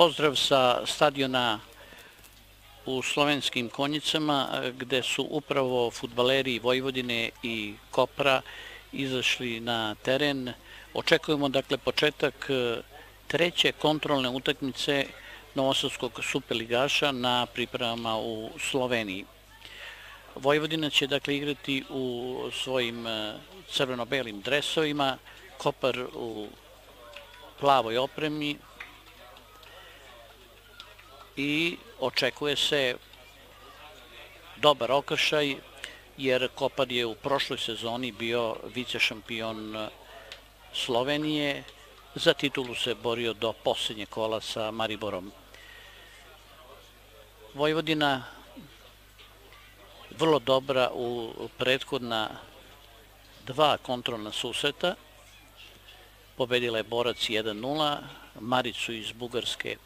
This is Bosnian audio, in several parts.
Pozdrav sa stadiona u slovenskim konjicama gde su upravo futbaleri Vojvodine i Kopra izašli na teren. Očekujemo dakle početak e, treće kontrolne utakmice Novosavskog superligaša na pripremama u Sloveniji. Vojvodina će dakle igrati u svojim e, crveno-belim dresovima, Kopar u plavoj opremi, i očekuje se dobar okršaj, jer Kopar je u prošloj sezoni bio vice šampion eh, Slovenije, za titulu se borio do posljednje kola sa Mariborom. Vojvodina vrlo dobra u prethodna dva kontrolna susreta, pobedila je Borac 1-0, Maricu iz Bugarske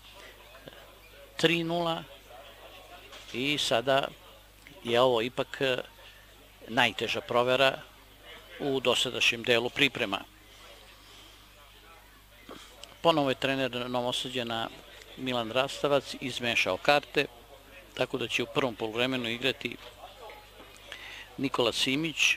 3-0 i sada je ovo ipak e, najteža provera u dosadašnjem delu priprema. Ponovo je trener Novosadjana Milan Rastavac izmešao karte, tako da će u prvom polovremenu igrati Nikola Simić,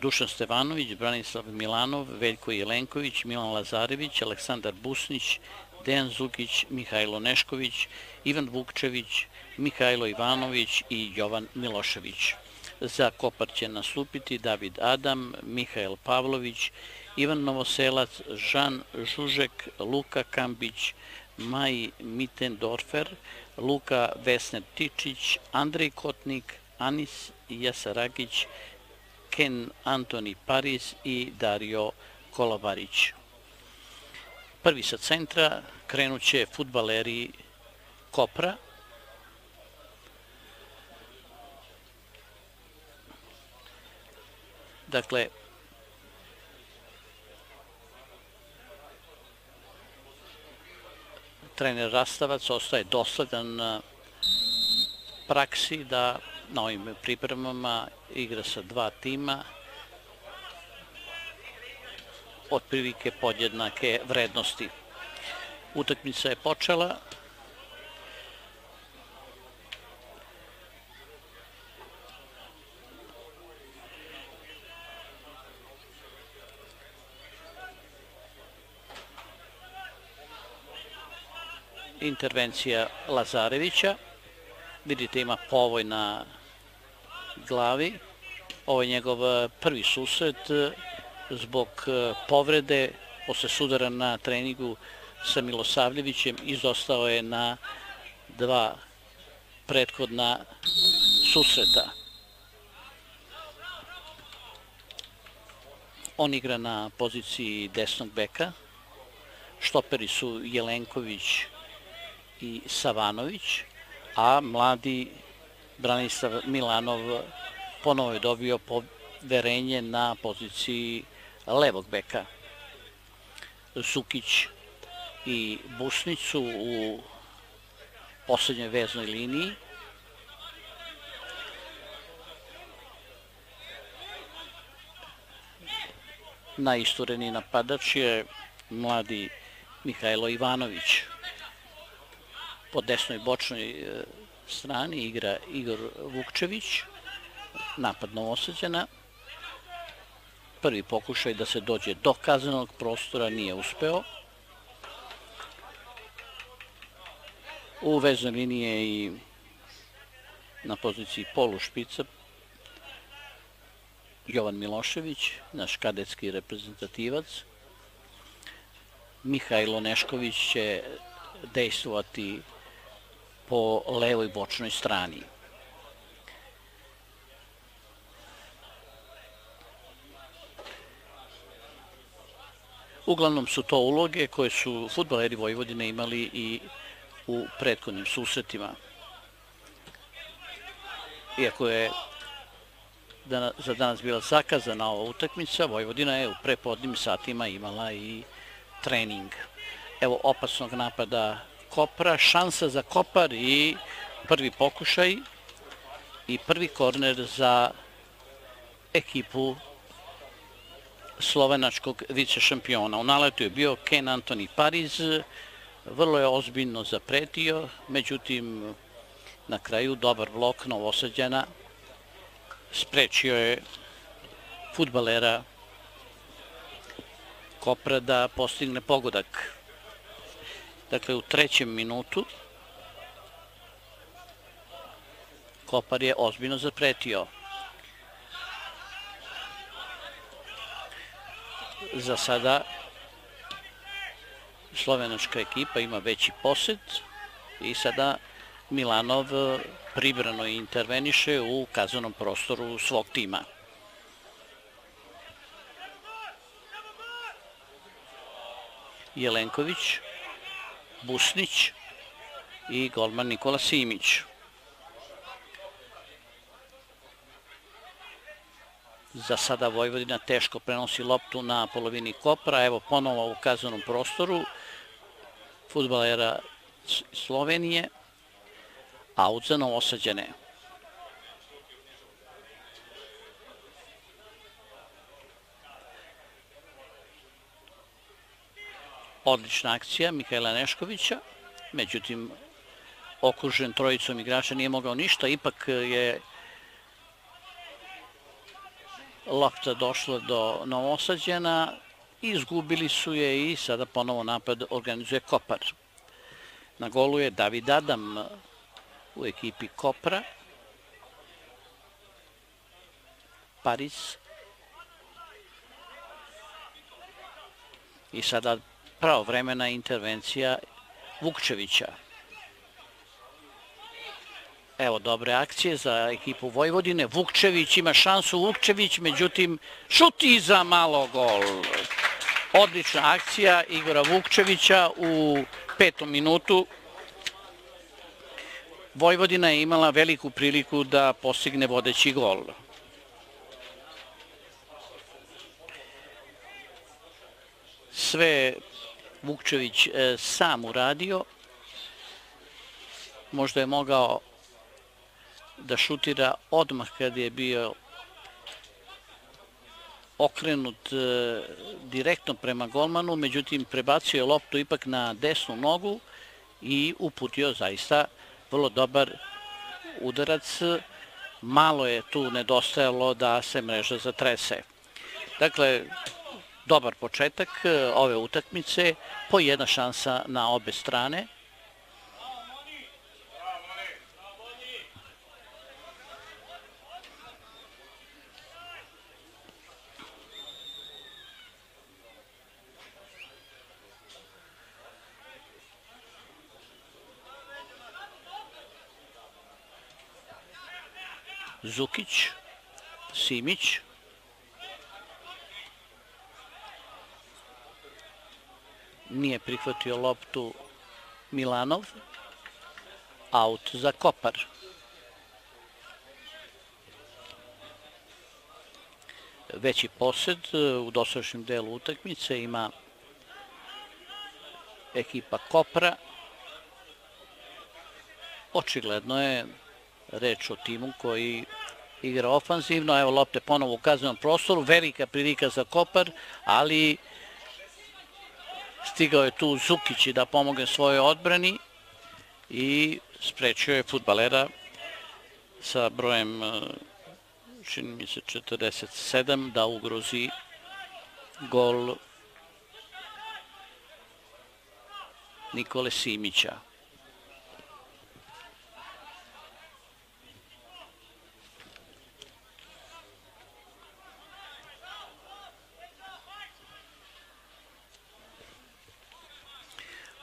Dušan Stevanović, Branislav Milanov, Veljko Jelenković, Milan Lazarević, Aleksandar Busnić, Dejan Zukić, Mihajlo Nešković, Ivan Vukčević, Mihajlo Ivanović i Jovan Milošević. Za Kopar će nastupiti David Adam, Mihajl Pavlović, Ivan Novoselac, Žan Žužek, Luka Kambić, Maj Mitendorfer, Luka Vesner Tičić, Andrej Kotnik, Anis Jasaragić, Ken Antoni Paris i Dario Kolobarić. Prvi sa centra krenut će futbaleri Kopra. Dakle, trener Rastavac ostaje dosledan praksi da na ovim pripremama igra sa dva tima otprilike podjednake vrednosti. Utakmica je počela. Intervencija Lazarevića. Vidite ima povoj na glavi. Ovo je njegov prvi susret zbog e, povrede posle sudara na treningu sa Milosavljevićem izostao je na dva prethodna susreta. On igra na poziciji desnog beka. Štoperi su Jelenković i Savanović, a mladi Branislav Milanov ponovo je dobio poverenje na poziciji levog beka. Sukić i Busnicu u posljednjoj veznoj liniji. Najistureni napadač je mladi Mihajlo Ivanović. Po desnoj bočnoj e, strani igra Igor Vukčević, napad Novosadjana prvi pokušaj da se dođe do kaznenog prostora nije uspeo. U veznoj liniji je i na poziciji polu špica Jovan Milošević, naš kadetski reprezentativac. Mihajlo Nešković će dejstvovati po levoj bočnoj strani. Uglavnom su to uloge koje su futbaleri Vojvodine imali i u prethodnim susretima. Iako je za danas bila zakazana ova utakmica, Vojvodina je u prepodnim satima imala i trening. Evo opasnog napada Kopra, šansa za Kopar i prvi pokušaj i prvi korner za ekipu slovenačkog vicešampiona. U naletu je bio Ken Antoni Pariz, vrlo je ozbiljno zapretio, međutim, na kraju dobar blok Novosađana sprečio je futbalera Kopra da postigne pogodak. Dakle, u trećem minutu Kopar je ozbiljno zapretio. Za sada slovenačka ekipa ima veći posjed i sada Milanov e, pribrano interveniše u kazanom prostoru svog tima. Jelenković, Busnić i golman Nikola Simić. Za sada Vojvodina teško prenosi loptu na polovini Kopra. Evo ponovo u kazanom prostoru futbalera Slovenije. Aut za. Odlična akcija Mihajla Neškovića. Međutim, okružen trojicom igrača nije mogao ništa. Ipak je lopta došla do Novosađena, izgubili su je i sada ponovo napad organizuje Kopar. Na golu je David Adam u ekipi Kopra. Paris. I sada pravovremena intervencija Vukčevića. Evo, dobre akcije za ekipu Vojvodine. Vukčević ima šansu, Vukčević, međutim, šuti za malo gol. Odlična akcija Igora Vukčevića u petom minutu. Vojvodina je imala veliku priliku da postigne vodeći gol. Sve Vukčević e, sam uradio. Možda je mogao da šutira odmah kad je bio okrenut e, direktno prema golmanu, međutim prebacio je loptu ipak na desnu nogu i uputio zaista vrlo dobar udarac. Malo je tu nedostajalo da se mreža zatrese. Dakle, dobar početak e, ove utakmice, po jedna šansa na obe strane. Zukić, Simić. Nije prihvatio loptu Milanov. Aut za Kopar. Veći posed e, u dosadašnjem delu utakmice ima ekipa Kopra. Očigledno je reč o timu koji igra ofanzivno. Evo lopte ponovo u kaznenom prostoru. Velika prilika za Kopar, ali stigao je tu Zukić da pomogne svojoj odbrani i sprečio je futbalera sa brojem e, čini mi se 47 da ugrozi gol Nikole Simića.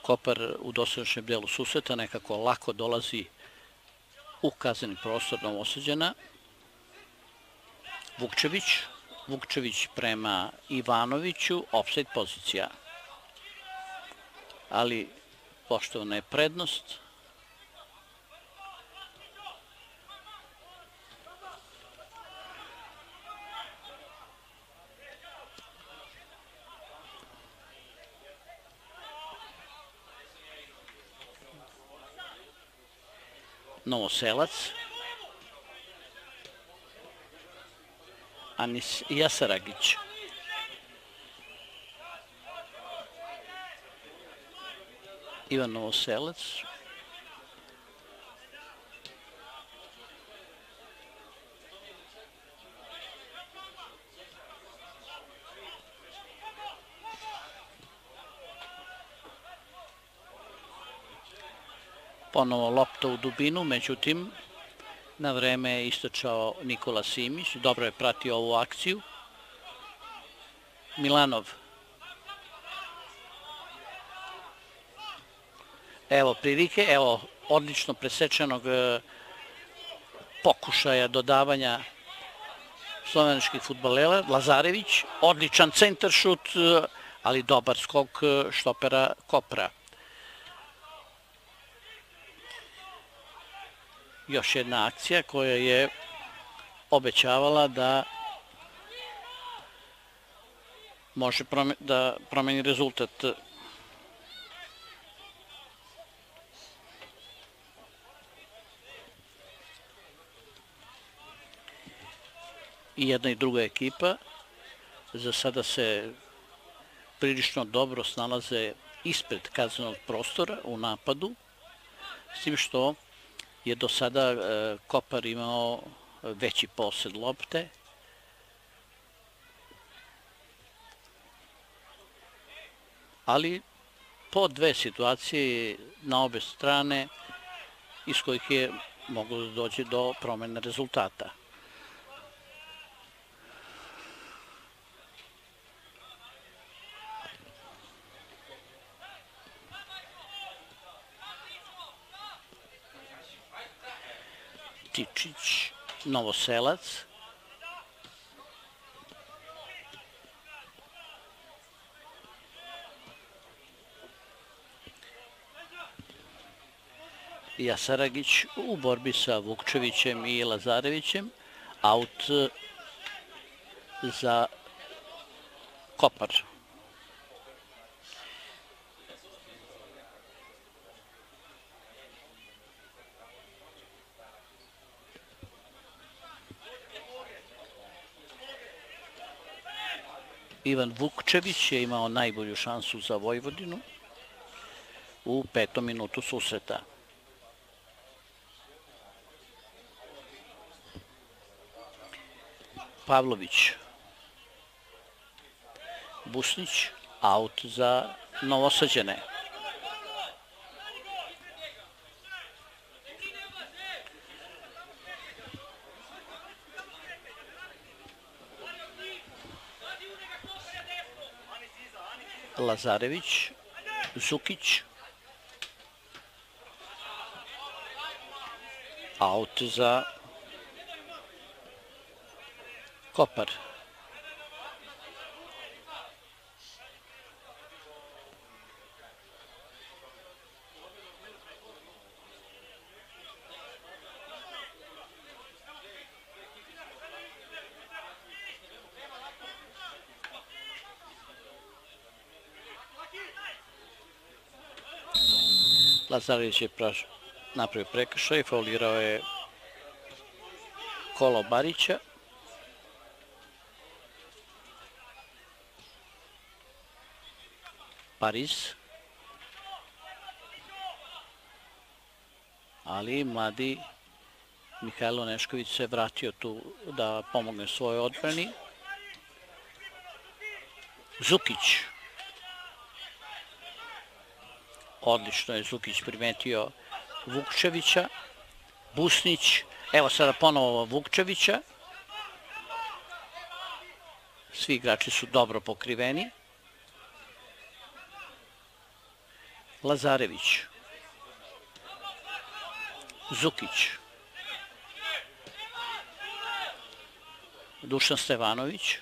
Kopar u dosadašnjem delu susreta nekako lako dolazi u kazani prostor Novosađana. Vukčević, Vukčević prema Ivanoviću, offside pozicija. Ali poštovana je prednost. Novoselac. Anis Jasaragić. Ivan Novoselac. Ponovo lopta u dubinu, međutim, na vreme je istočao Nikola Simić. Dobro je pratio ovu akciju. Milanov. Evo prilike, evo odlično presečenog e, pokušaja dodavanja sloveničkih futbolera. Lazarević, odličan centar šut, e, ali dobar skok e, štopera Kopra. Još jedna akcija koja je obećavala da može da promeni rezultat i jedna i druga ekipa. Za sada se prilično dobro snalaze ispred kaznenog prostora u napadu, s tim što je do sada e, Kopar imao veći posed lopte. Ali po dve situacije na obe strane iz kojih je moglo da dođe do promjene rezultata. Novoselac. Jasaragić u borbi sa Vukčevićem i Lazarevićem. Aut za Kopar. Ivan Vukčević je imao najbolju šansu za Vojvodinu u petom minutu susreta. Pavlović. Busnić, aut za Novosađene. Lazarević, Zukić, Out za Kopar. Lazarević je napravio prekršaj, faulirao je kolo Barića. Paris. Ali mladi Mihajlo Nešković se vratio tu da pomogne svojoj odbrani. Zukić odlično je Zukić primetio Vukčevića, Busnić, evo sada ponovo Vukčevića. Svi igrači su dobro pokriveni. Lazarević, Zukić, Dušan Stevanović,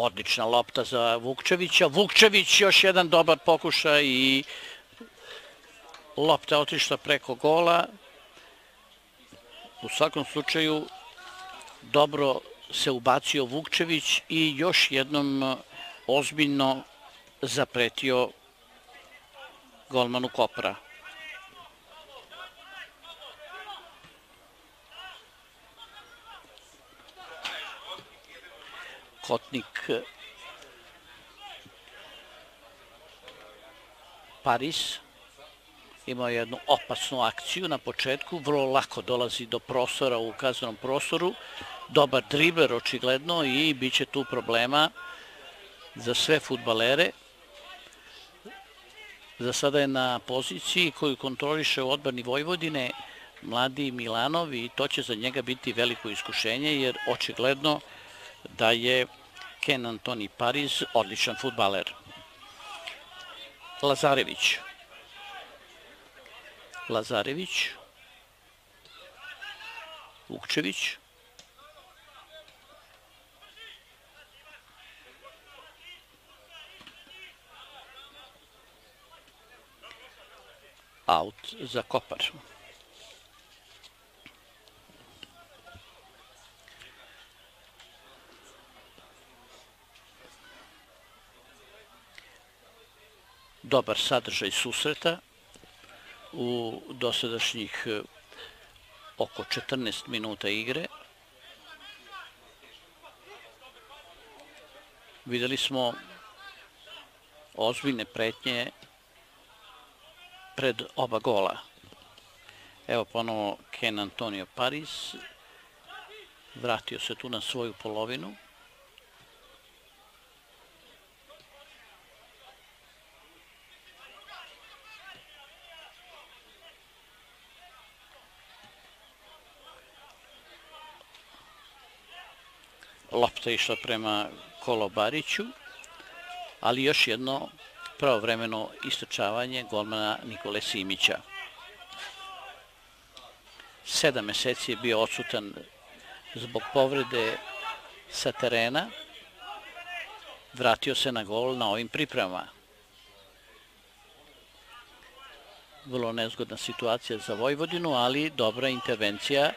Odlična lopta za Vukčevića. Vukčević još jedan dobar pokušaj i lopta otišla preko gola. U svakom slučaju dobro se ubacio Vukčević i još jednom ozbiljno zapretio golmanu Kopra. Kotnik Paris imao jednu opasnu akciju na početku, vrlo lako dolazi do prostora u kaznenom prostoru, dobar driber očigledno i bit će tu problema za sve futbalere. Za sada je na poziciji koju kontroliše u odbrani Vojvodine mladi Milanov i to će za njega biti veliko iskušenje jer očigledno da je Ken Antoni Pariz odličan futbaler. Lazarević. Lazarević. Vukčević. Out za Kopar. Dobar sadržaj susreta u dosadašnjih e, oko 14 minuta igre. Videli smo ozbiljne pretnje pred oba gola. Evo ponovo Ken Antonio Paris vratio se tu na svoju polovinu. Lopta išla prema Kolobariću, ali još jedno pravovremeno istočavanje golmana Nikole Simića. Sedam meseci je bio odsutan zbog povrede sa terena, vratio se na gol na ovim pripremama. Vrlo nezgodna situacija za Vojvodinu, ali dobra intervencija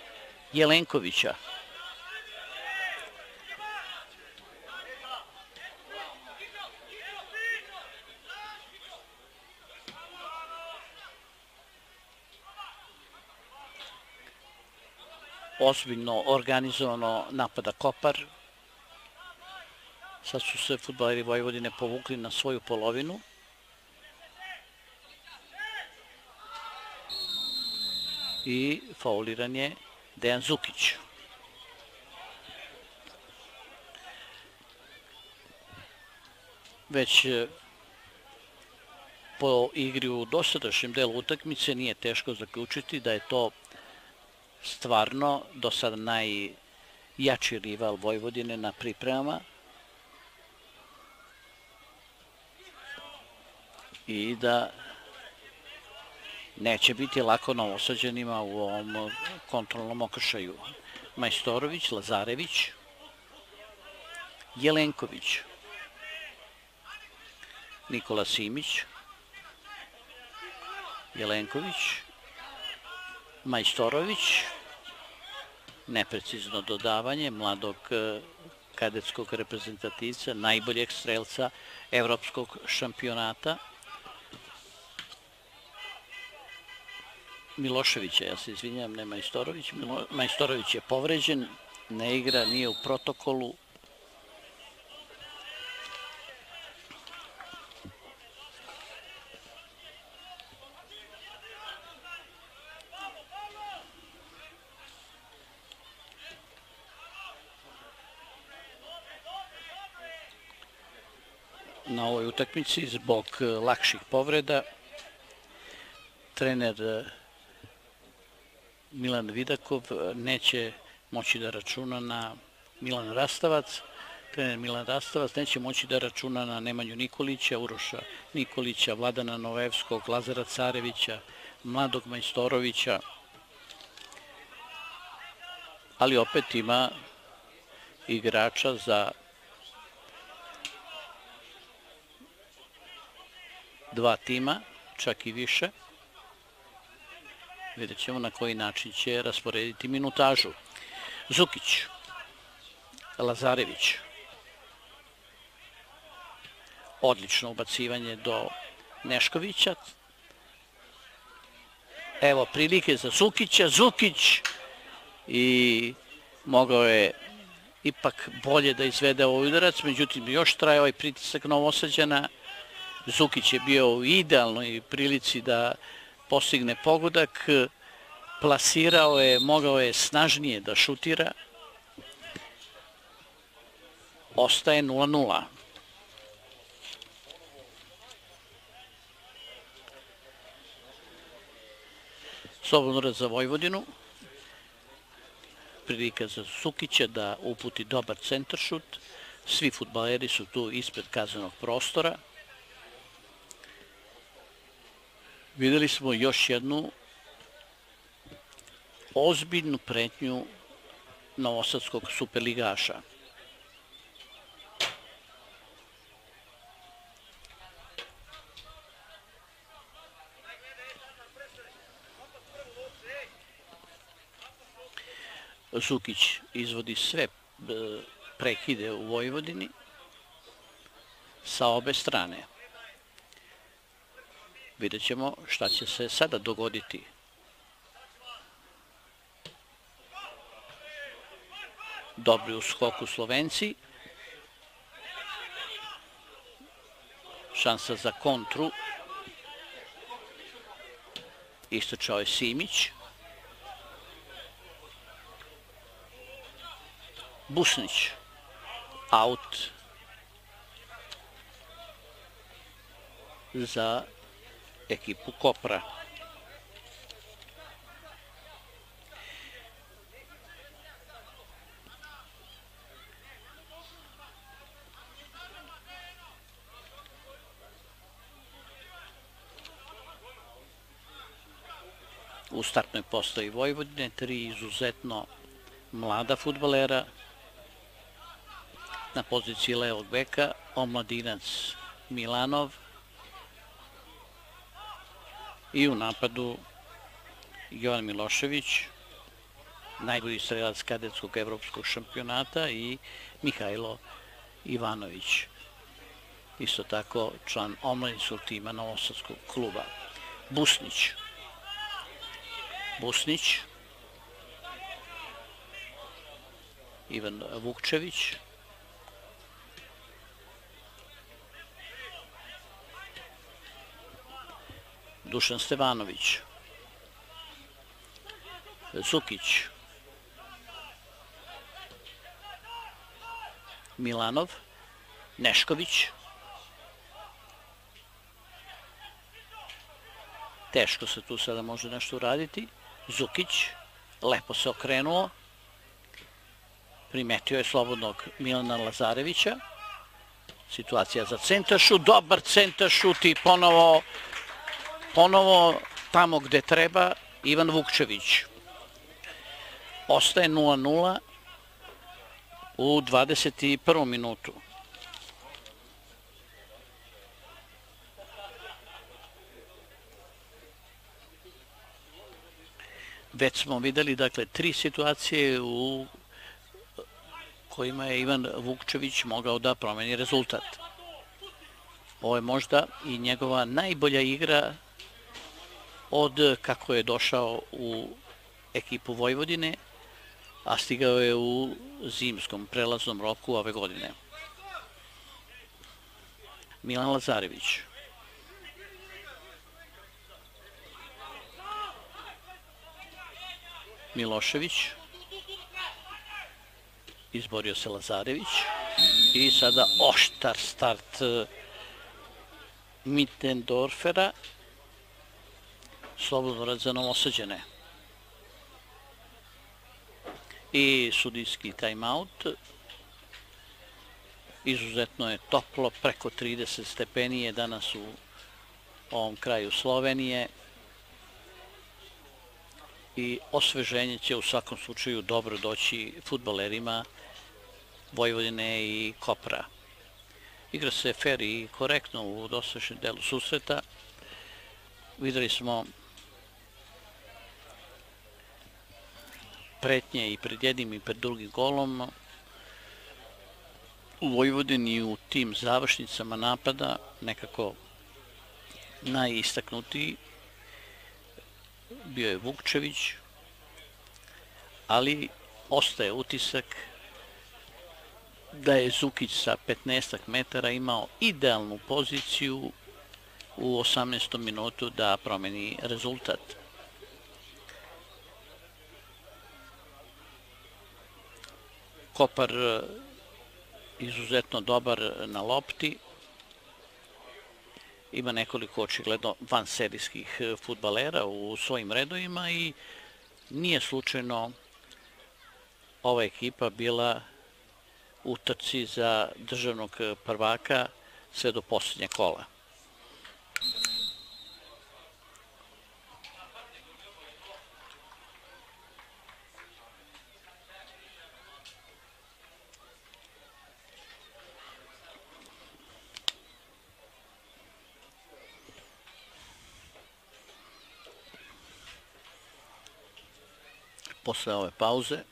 Jelenkovića. Ozbiljno organizovano napada Kopar. Sad su se futbaleri Vojvodine povukli na svoju polovinu. I fauliran je Dejan Zukić. Već e, po igri u dosadašnjem delu utakmice nije teško zaključiti da je to stvarno do sada najjači rival Vojvodine na pripremama. I da neće biti lako novosađenima u ovom kontrolnom okršaju. Majstorović, Lazarević, Jelenković, Nikola Simić, Jelenković, Majstorović, neprecizno dodavanje mladog e, kadetskog reprezentativca, najboljeg strelca evropskog šampionata. Miloševića, ja se izvinjam, ne Majstorović. Majstorović je povređen, ne igra, nije u protokolu, na ovoj utakmici zbog e, lakših povreda. Trener e, Milan Vidakov e, neće moći da računa na Milan Rastavac. Trener Milan Rastavac neće moći da računa na Nemanju Nikolića, Uroša Nikolića, Vladana Novevskog, Lazara Carevića, Mladog Majstorovića. Ali opet ima igrača za dva tima, čak i više. Vidjet ćemo na koji način će rasporediti minutažu. Zukić, Lazarević. Odlično ubacivanje do Neškovića. Evo prilike za Zukića. Zukić i mogao je ipak bolje da izvede ovaj udarac, međutim još traje ovaj pritisak Novosađana Zukić je bio u idealnoj prilici da postigne pogodak, plasirao je, mogao je snažnije da šutira. Ostaje 0-0. Slobodno za Vojvodinu. Prilika za Sukića da uputi dobar centaršut. Svi futbaleri su tu ispred kazanog prostora. Videli smo još jednu ozbiljnu pretnju Novosadskog superligaša. Zukić izvodi sve e, prekide u Vojvodini sa obe strane. Vidjet ćemo šta će se sada dogoditi. Dobri u skoku Slovenci. Šansa za kontru. Istočao je Simić. Busnić. Out. Za ekipu Kopra. U startnoj postoji Vojvodine, tri izuzetno mlada futbalera. Na poziciji levog beka, omladinac Milanov, i u napadu Jovan Milošević, najbolji strelac kadetskog evropskog šampionata i Mihajlo Ivanović, isto tako član omladinskog tima Novosadskog kluba. Busnić. Busnić. Ivan Vukčević. Dušan Stevanović, Zukić, Milanov, Nešković, teško se tu sada može nešto uraditi, Zukić, lepo se okrenuo, primetio je slobodnog Milana Lazarevića, situacija za centaršut, dobar centaršut i ponovo ponovo tamo gde treba Ivan Vukčević. Ostaje 0-0 u 21. minutu. Već smo videli, dakle, tri situacije u kojima je Ivan Vukčević mogao da promeni rezultat. Ovo je možda i njegova najbolja igra od kako je došao u ekipu Vojvodine, a stigao je u zimskom prelaznom roku ove godine. Milan Lazarević. Milošević. Izborio se Lazarević. I sada oštar start eh, Mittendorfera slobodno rad osuđene. I sudijski timeout. Izuzetno je toplo, preko 30 stepeni je danas u ovom kraju Slovenije. I osveženje će u svakom slučaju dobro doći futbalerima Vojvodine i Kopra. Igra se fair i korektno u dosvešnjem delu susreta. Videli smo pretnje i pred jednim i pred drugim golom. U Vojvodini u tim završnicama napada nekako najistaknutiji bio je Vukčević, ali ostaje utisak da je Zukić sa 15 metara imao idealnu poziciju u 18. minutu da promeni rezultat. Kopar e, izuzetno dobar na lopti, ima nekoliko očigledno vanserijskih e, futbalera u svojim redovima i nije slučajno ova ekipa bila u trci za državnog prvaka sve do posljednje kola. Posle ove pauze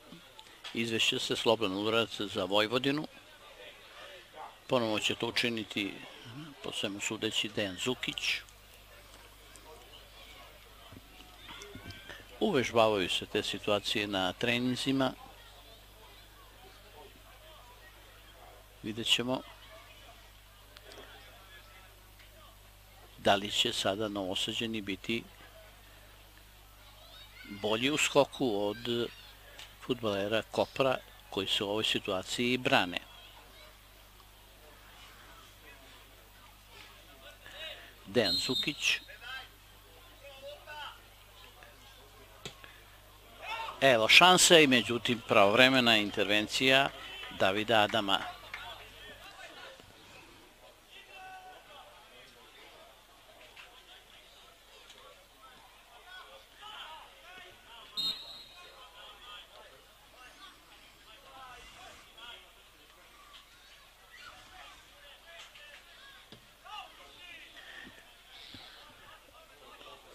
izvešće se slobodan Udorac za Vojvodinu. Ponovo će to učiniti po svemu sudeći Dejan Zukić. Uvežbavaju se te situacije na treninzima. Vidjet ćemo da li će sada novosađeni biti bolji u skoku od futbalera Kopra koji se u ovoj situaciji brane. Dejan Zukić. Evo šanse i međutim pravovremena intervencija Davida Adama.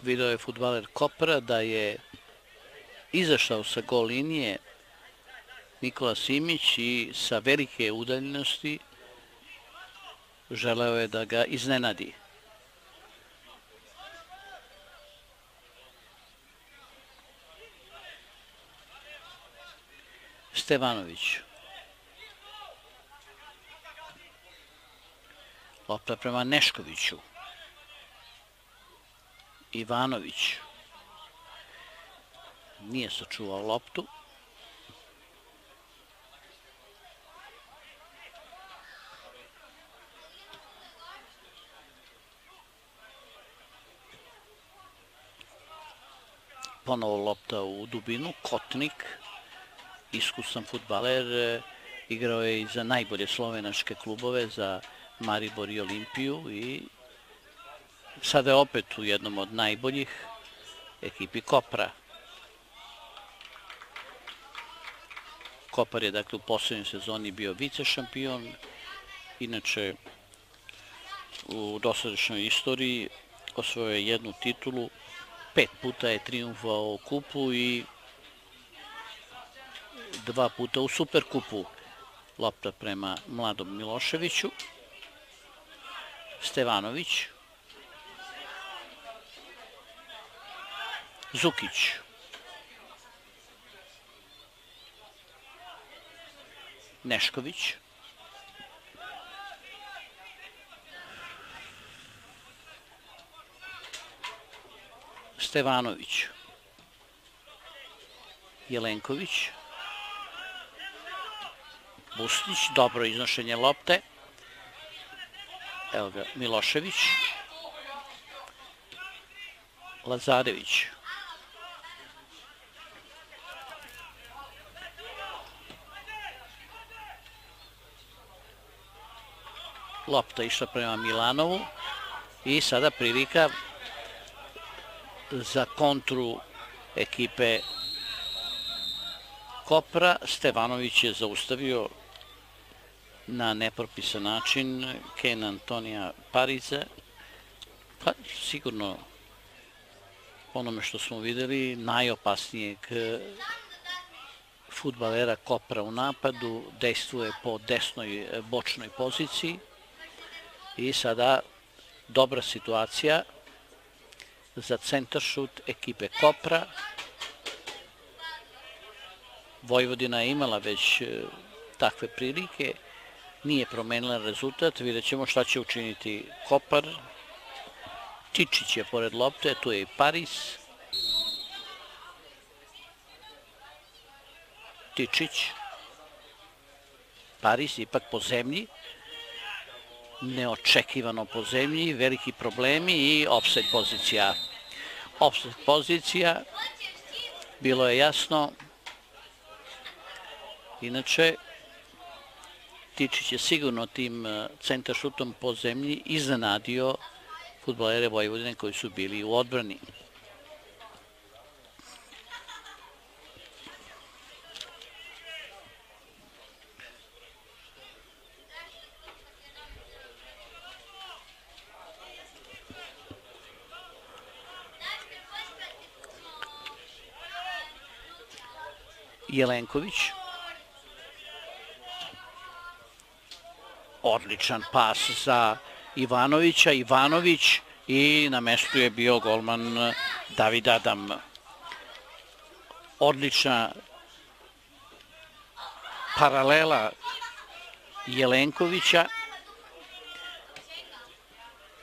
Video je futbaler Kopra da je izašao sa gol linije Nikola Simić i sa velike udaljenosti želeo je da ga iznenadi. Stevanović. Lopta prema Neškoviću. Ivanović nije sačuvao loptu. Ponovo lopta u dubinu, Kotnik, iskusan futbaler, e, igrao je i za najbolje slovenačke klubove, za Maribor i Olimpiju i sada je opet u jednom od najboljih ekipi Kopra. Kopar je dakle u posljednjoj sezoni bio vice šampion, inače u dosadašnjoj istoriji osvojio je jednu titulu, pet puta je triumfao u kupu i dva puta u superkupu lopta prema mladom Miloševiću. Stevanović, Zukić. Nešković. Stevanović. Jelenković. Bustić, dobro iznošenje lopte. Evo ga, Milošević. Lazarević. Lopta išla prema Milanovu i sada prilika za kontru ekipe Kopra. Stevanović je zaustavio na nepropisan način Ken Antonija Parize. Pa sigurno onome što smo videli, najopasnijeg futbalera Kopra u napadu, dejstvuje po desnoj bočnoj poziciji i sada dobra situacija za centaršut ekipe Kopra. Vojvodina je imala već e, takve prilike, nije promenila rezultat, vidjet ćemo šta će učiniti Kopar. Tičić je pored lopte, tu je i Paris. Tičić. Paris ipak po zemlji. Neočekivano po zemlji, veliki problemi i offset pozicija. Offset pozicija, bilo je jasno. Inače, Tičić je sigurno tim eh, centar šutom po zemlji iznenadio futbolere Vojvodine koji su bili u odbrani. Jelenković. Odličan pas za Ivanovića. Ivanović i na mestu je bio golman David Adam. Odlična paralela Jelenkovića.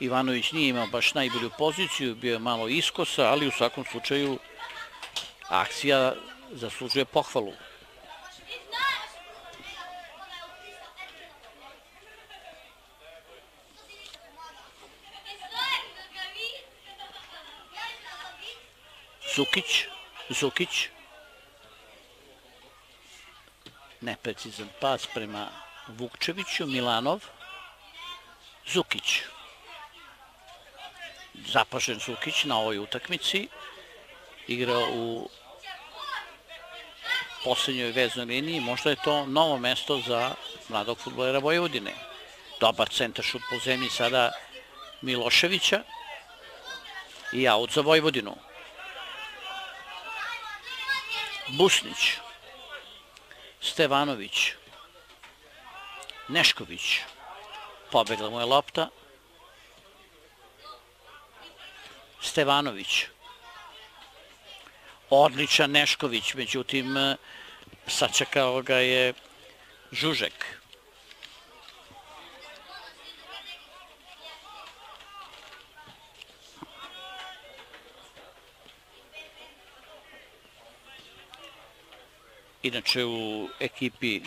Ivanović nije imao baš najbolju poziciju, bio je malo iskosa, ali u svakom slučaju akcija zaslužuje pohvalu. Zukić, Zukić. Neprecizan pas prema Vukčeviću, Milanov. Zukić. Zapažen Zukić na ovoj utakmici. Igra u posljednjoj veznoj liniji. Možda je to novo mesto za mladog futbolera Vojvodine. Dobar centar šut po zemlji sada Miloševića i aut za Vojvodinu. Busnić, Stevanović, Nešković, pobegla mu je lopta, Stevanović, odličan Nešković, međutim, e, sačekao ga je Žužek. Inače u ekipi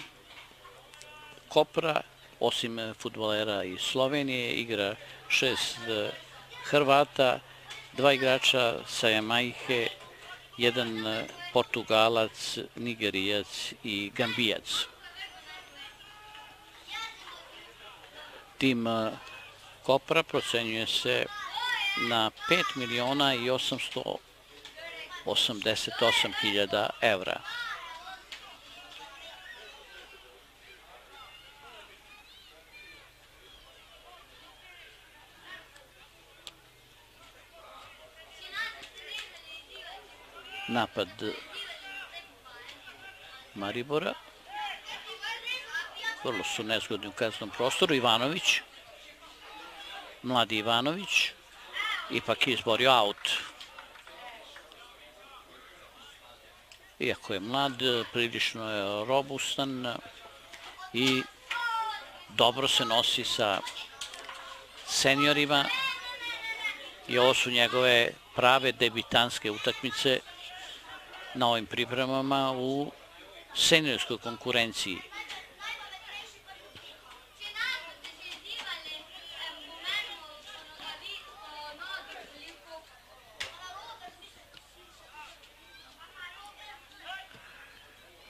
Kopra, osim futbolera iz Slovenije, igra šest e, Hrvata, dva igrača sa Jamajhe, jedan e, Portugalac, Nigerijac i Gambijac. Tim e, Kopra procenjuje se na 5 miliona i 888 hiljada evra. Napad Maribora. Vrlo su nezgodni u kaznom prostoru. Ivanović, mladi Ivanović, ipak je izborio aut. Iako je mlad, prilično je robustan i dobro se nosi sa seniorima i ovo su njegove prave debitanske utakmice na ovim pripremama u seniorskoj konkurenciji.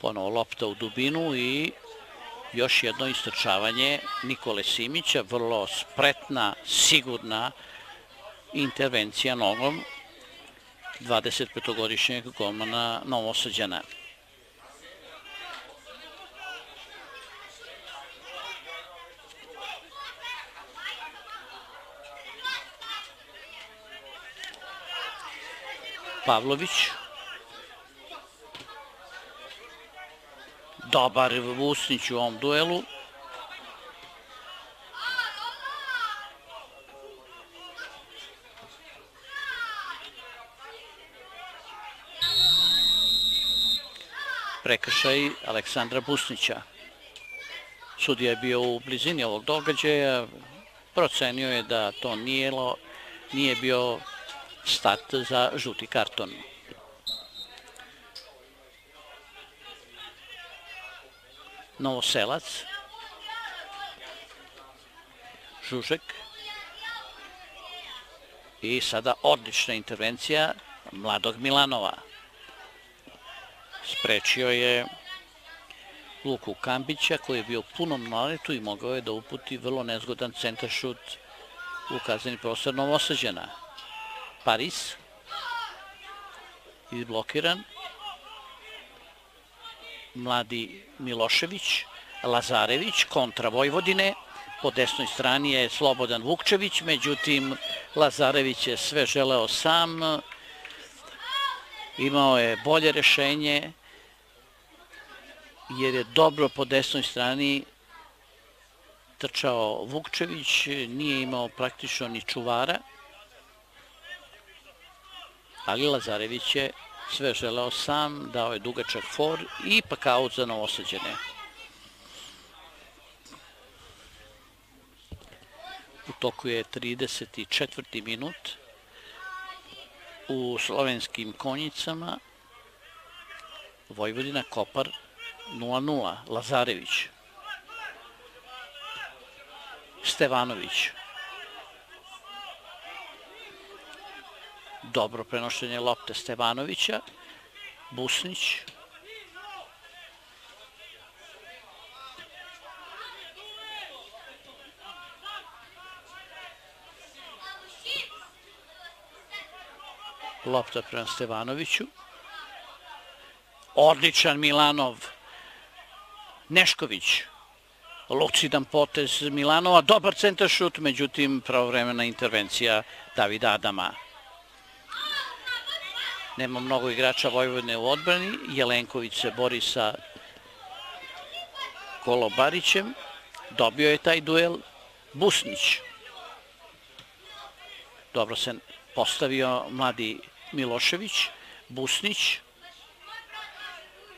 Ponovo lopta u dubinu i još jedno istrčavanje Nikole Simića, vrlo spretna, sigurna intervencija nogom 25-godišnjeg golmana Novosađana. Pavlović. Dobar Vusnić u ovom duelu. Prekršaj Aleksandra Busnića. Sudija je bio u blizini ovog događaja, procenio je da to nije nije bio stat za žuti karton. Novoselac, Žužek i sada odlična intervencija mladog Milanova. Sprečio je Luku Kambića koji je bio punom naletu i mogao je da uputi vrlo nezgodan centaršut u kazneni prostor Novosađena. Paris izblokiran. Mladi Milošević, Lazarević kontra Vojvodine. Po desnoj strani je Slobodan Vukčević, međutim Lazarević je sve želeo sam. Imao je bolje rešenje jer je dobro po desnoj strani trčao Vukčević, nije imao praktično ni čuvara, ali Lazarević je sve želeo sam, dao je dugačak for i pak aut za novosađene. U toku je 34. minut u slovenskim konjicama Vojvodina Kopar 0-0, Lazarević. Stevanović. Dobro prenošenje lopte Stevanovića. Busnić. Lopta prema Stevanoviću. Odličan Milanov. Nešković. Lucidan potez Milanova. Dobar centar šut, međutim pravovremena intervencija Davida Adama. Nema mnogo igrača Vojvodne u odbrani. Jelenković se bori sa Kolobarićem. Dobio je taj duel Busnić. Dobro se postavio mladi Milošević. Busnić.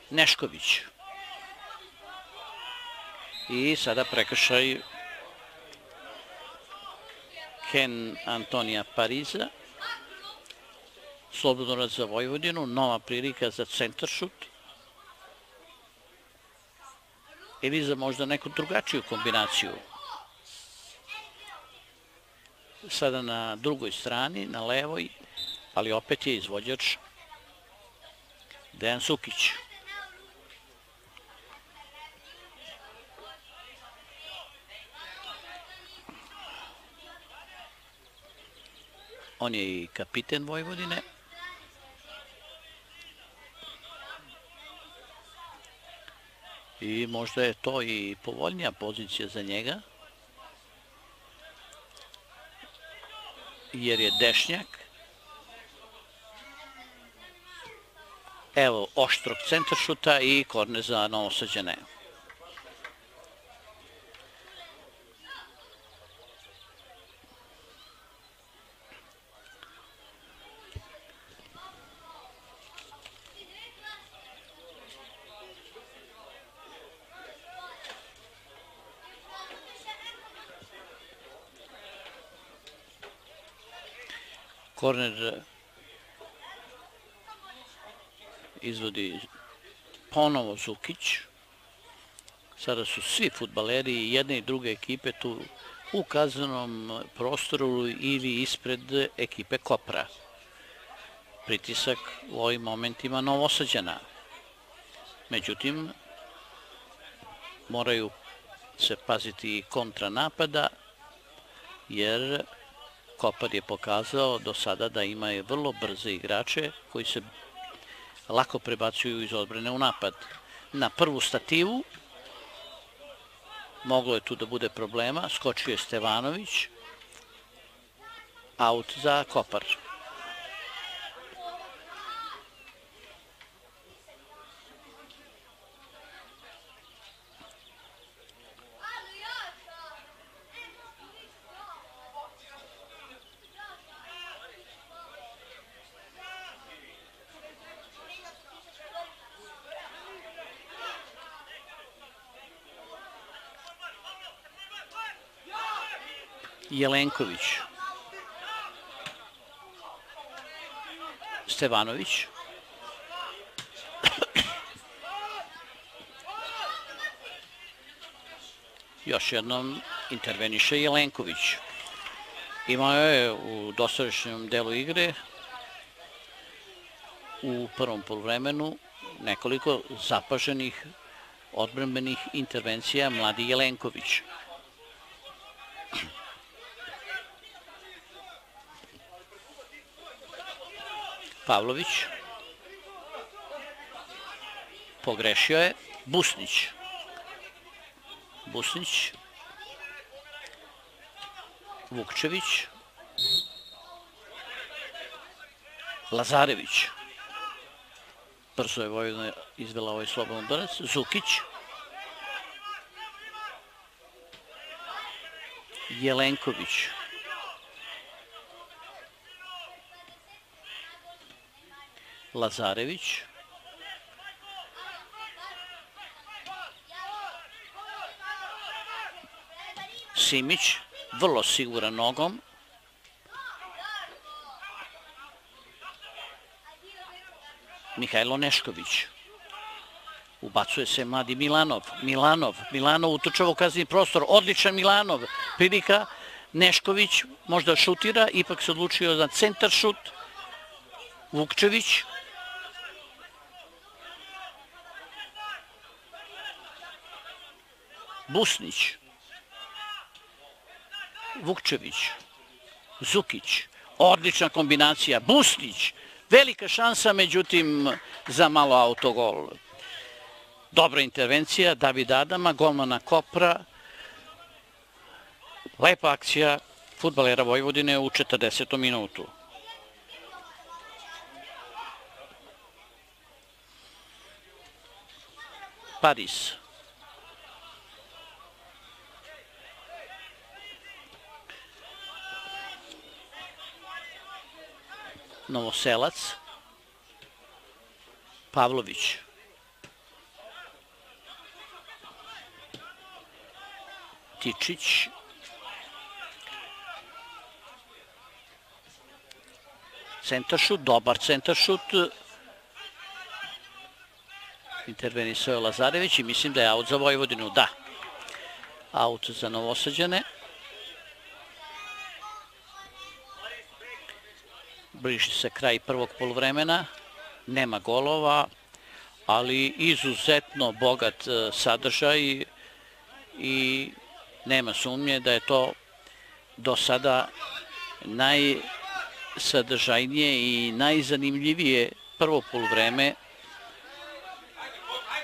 Nešković. I sada prekršaj Ken Antonija Pariza. Slobodno za Vojvodinu, nova prilika za centaršut. Ili za možda neku drugačiju kombinaciju. Sada na drugoj strani, na levoj, ali opet je izvođač Dejan Sukić. On je i kapiten Vojvodine. I možda je to i povoljnija pozicija za njega. Jer je dešnjak. Evo, oštrog centaršuta i korne za novosađene. korner izvodi ponovo Zukić. Sada su svi futbaleri jedne i druge ekipe tu u kazanom prostoru ili ispred ekipe Kopra. Pritisak u ovim momentima novosađena. Međutim, moraju se paziti kontranapada, jer Kopar je pokazao do sada da ima vrlo brze igrače koji se lako prebacuju iz odbrane u napad. Na prvu stativu moglo je tu da bude problema, skočio je Stevanović, aut za Kopar. Jelenković. Stevanović. Još jednom interveniše Jelenković. Imao je u dosadašnjem delu igre u prvom polovremenu nekoliko zapaženih odbranbenih intervencija Mladi Jelenković. Pavlović. Pogrešio je. Busnić. Busnić. Vukčević. Lazarević. Brzo je Vojvodina izvela ovaj slobodan donac. Zukić. Jelenković. Lazarević. Simić, vrlo siguran nogom. Mihajlo Nešković. Ubacuje se mladi Milanov. Milanov. Milanov utočava u kazni prostor. Odličan Milanov. Prilika. Nešković možda šutira. Ipak se odlučio za centar šut. Vukčević. Busnić. Vukčević. Zukić. Odlična kombinacija. Busnić. Velika šansa, međutim, za malo autogol. Dobra intervencija David Adama, golmana Kopra. Lepa akcija futbalera Vojvodine u 40. minutu. Paris. Novoselac. Pavlović. Tičić. Centaršut, dobar centaršut. Intervenisao je Lazarević i mislim da je aut za Vojvodinu. Da, aut za Novosađane. Bliži se kraj prvog polovremena. Nema golova, ali izuzetno bogat e, sadržaj i nema sumnje da je to do sada najsadržajnije i najzanimljivije prvo polovreme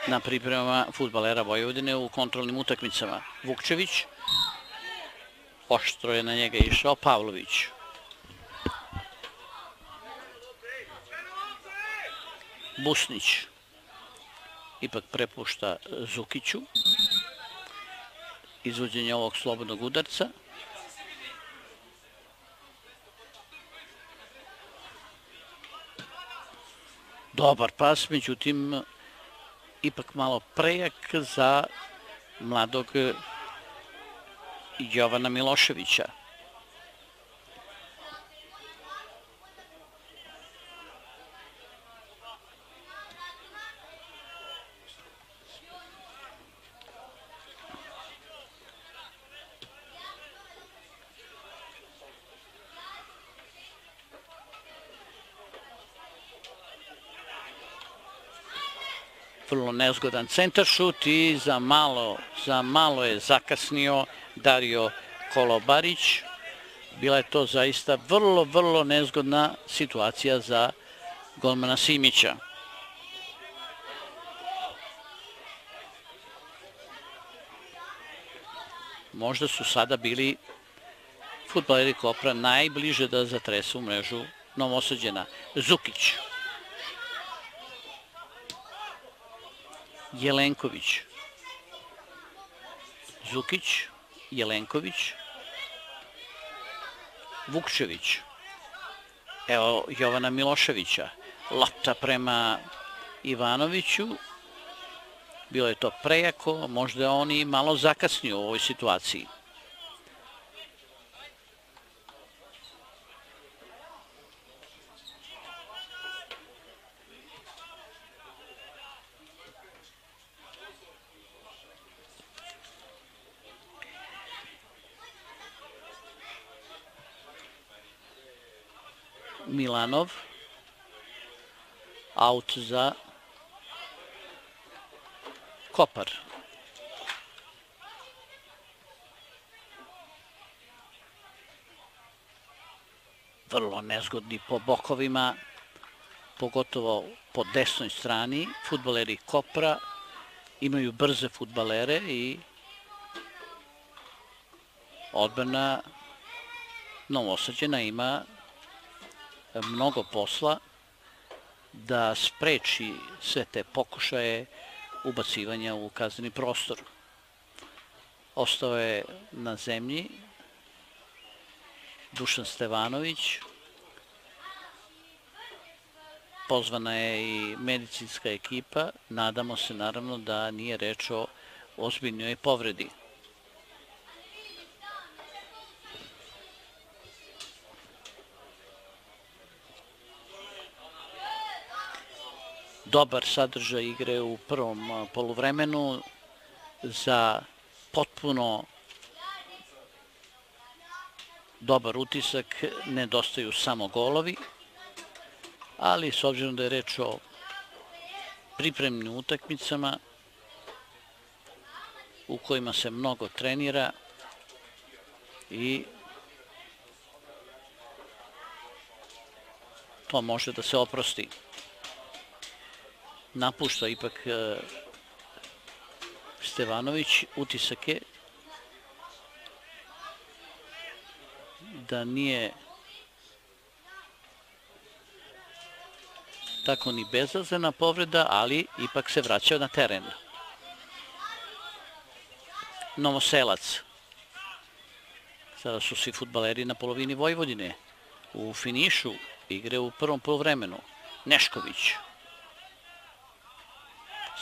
na pripremama futbalera Vojvodine u kontrolnim utakmicama. Vukčević, oštro je na njega išao, Pavlović. Busnić ipak prepušta e, Zukiću izvođenje ovog slobodnog udarca. Dobar pas, međutim, ipak malo prejak za mladog e, Jovana Miloševića. vrlo nezgodan centaršut i za malo, za malo je zakasnio Dario Kolobarić. Bila je to zaista vrlo, vrlo nezgodna situacija za golmana Simića. Možda su sada bili futbaleri Kopra najbliže da zatresu mrežu Novosađena. Zukić. Jelenković. Zukić, Jelenković, Vukčević. Evo Jovana Miloševića. Lopta prema Ivanoviću. Bilo je to prejako, možda oni malo zakasniju u ovoj situaciji. Osmanov. Aut za Kopar. Vrlo nezgodni po bokovima, pogotovo po desnoj strani. Futbaleri Kopra imaju brze futbalere i odbrana Novosađena ima mnogo posla da spreči sve te pokušaje ubacivanja u kazneni prostor. Ostao je na zemlji Dušan Stevanović, pozvana je i medicinska ekipa, nadamo se naravno da nije reč o ozbiljnoj povredi. Dobar sadržaj igre u prvom poluvremenu za potpuno dobar utisak, nedostaju samo golovi, ali s obzirom da je reč o pripremnim utakmicama u kojima se mnogo trenira i to može da se oprosti napušta ipak e, Stevanović, utisak je da nije tako ni bezazena povreda, ali ipak se vraćao na teren. Novoselac. Sada su svi futbaleri na polovini Vojvodine. U finišu igre u prvom polovremenu. Nešković. Nešković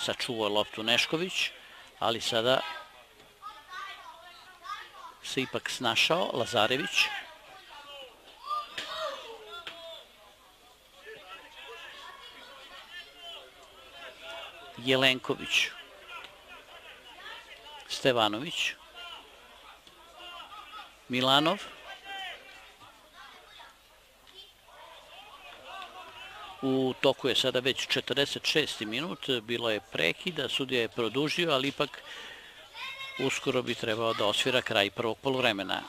sačuvao loptu Nešković, ali sada se ipak snašao Lazarević. Jelenković. Stevanović. Milanov. U toku je sada već 46. minut, bilo je prekida, sudija je produžio, ali ipak uskoro bi trebao da osvira kraj prvog polovremena.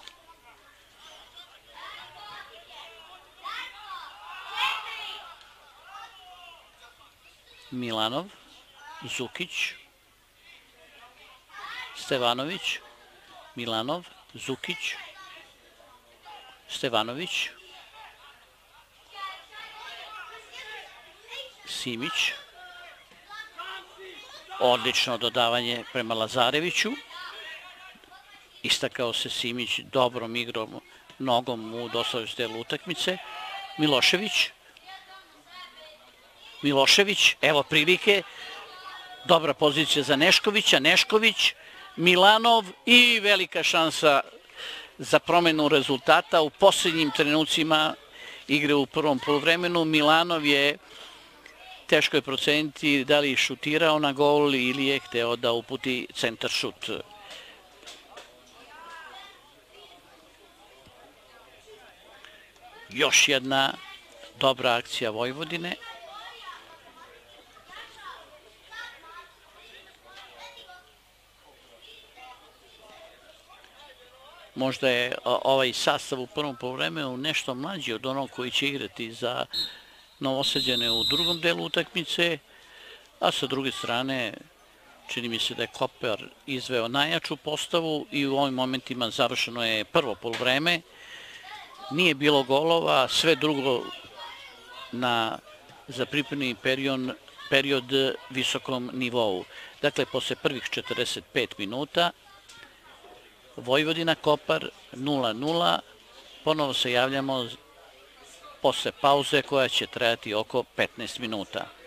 Milanov, Zukić, Stevanović, Milanov, Zukić, Stevanović, Simić. Odlično dodavanje prema Lazareviću. Istakao se Simić dobrom igrom nogom u doslovju delu utakmice. Milošević. Milošević, evo prilike. Dobra pozicija za Neškovića. Nešković, Milanov i velika šansa za promenu rezultata. U posljednjim trenucima igre u prvom polovremenu Milanov je teško je proceniti da li šutirao na gol ili je hteo da uputi centar šut. Još jedna dobra akcija Vojvodine. Možda je ovaj sastav u prvom povremenu nešto mlađi od onog koji će igrati za novoseđene u drugom delu utakmice, a sa druge strane čini mi se da je Koper izveo najjaču postavu i u ovim momentima završeno je prvo polovreme. Nije bilo golova, sve drugo na, za pripremni period, period visokom nivou. Dakle, posle prvih 45 minuta Vojvodina Kopar 0-0. Ponovo se javljamo posle pauze koja će trajati oko 15 minuta.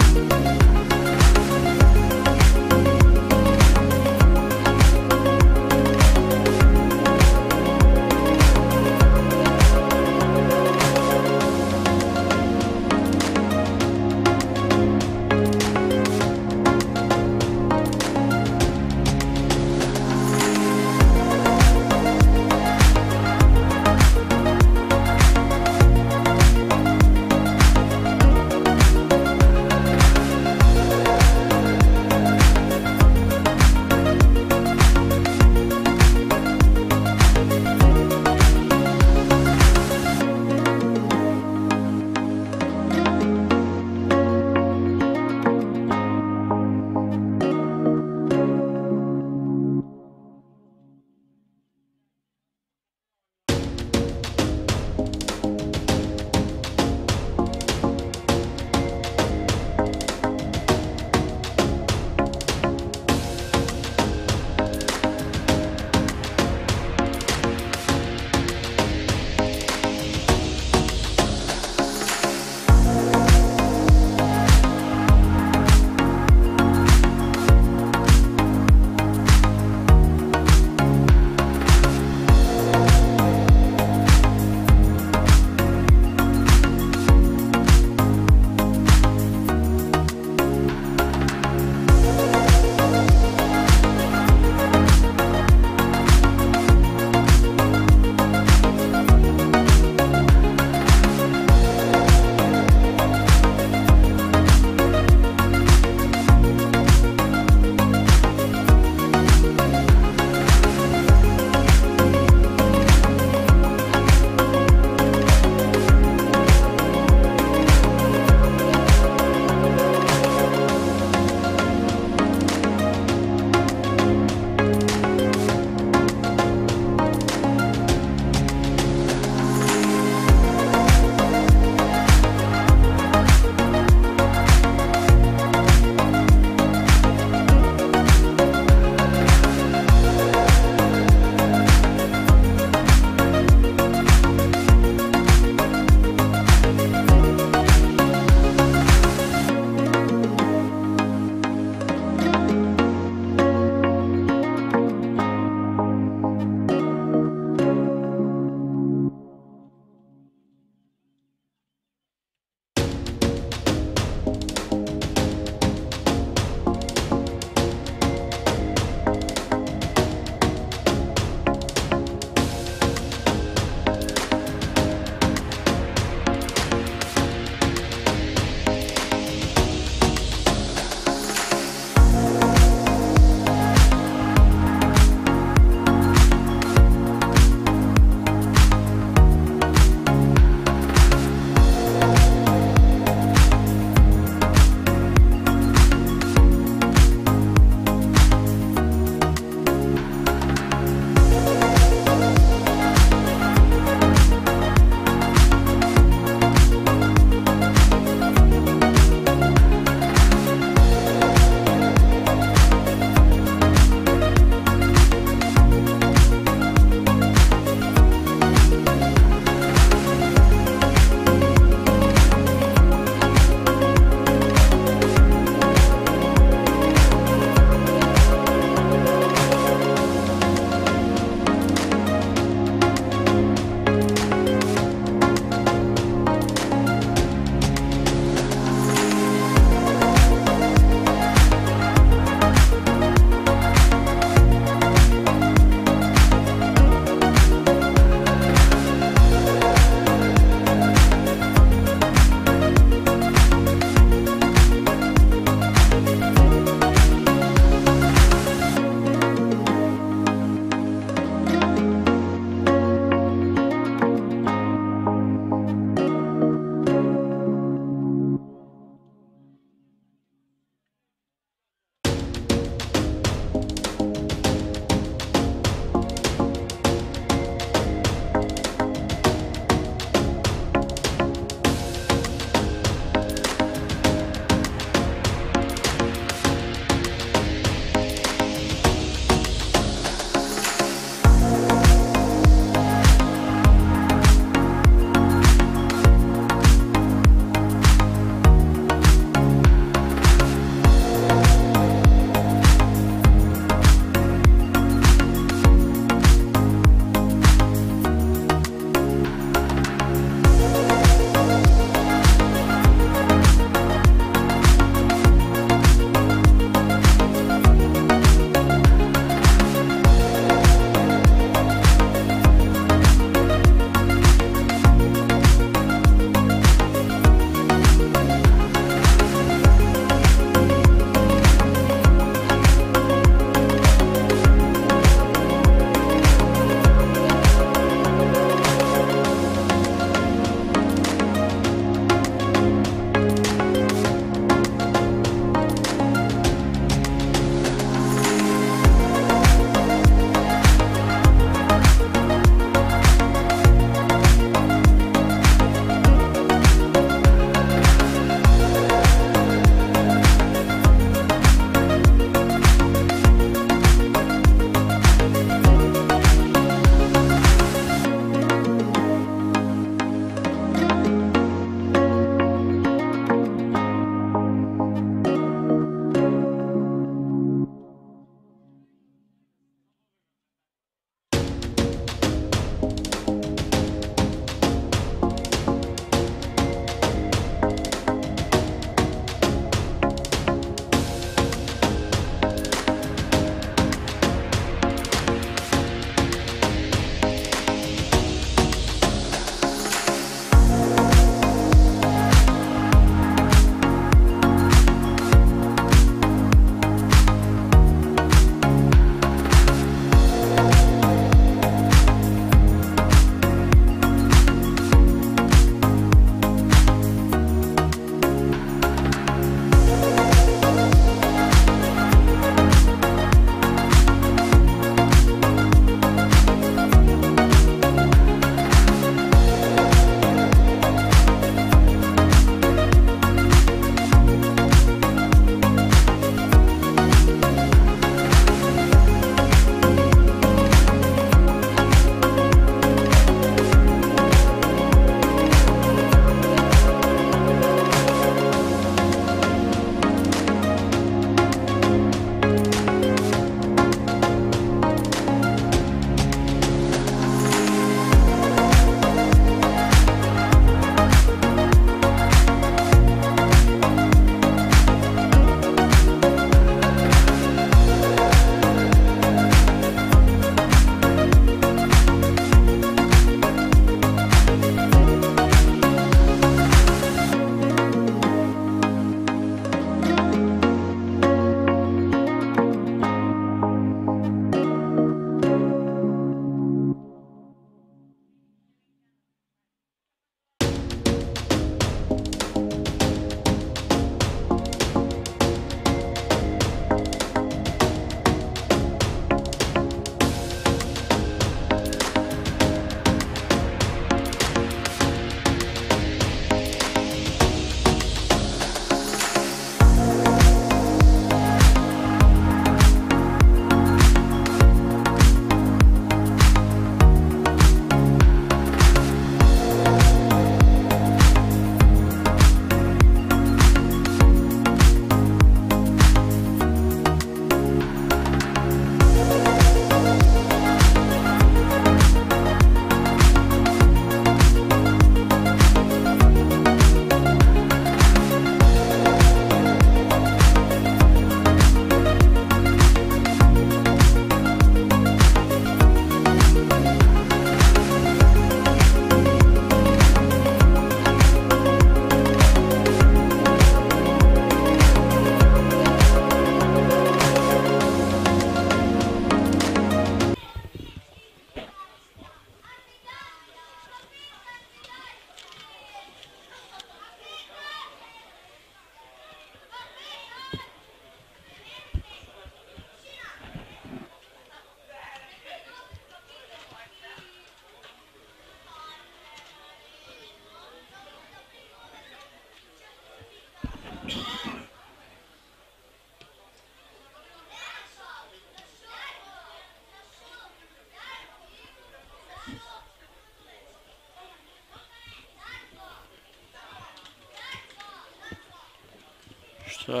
Sve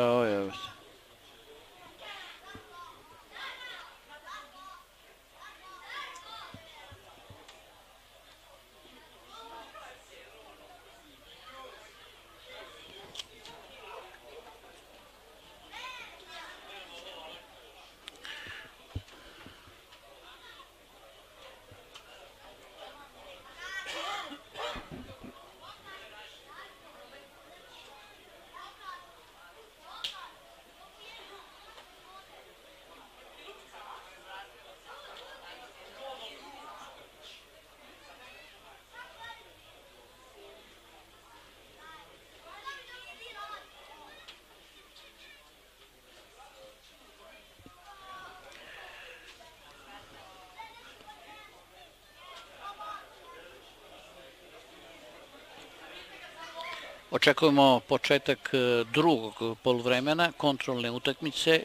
Očekujemo početak e, drugog poluvremena, kontrolne utakmice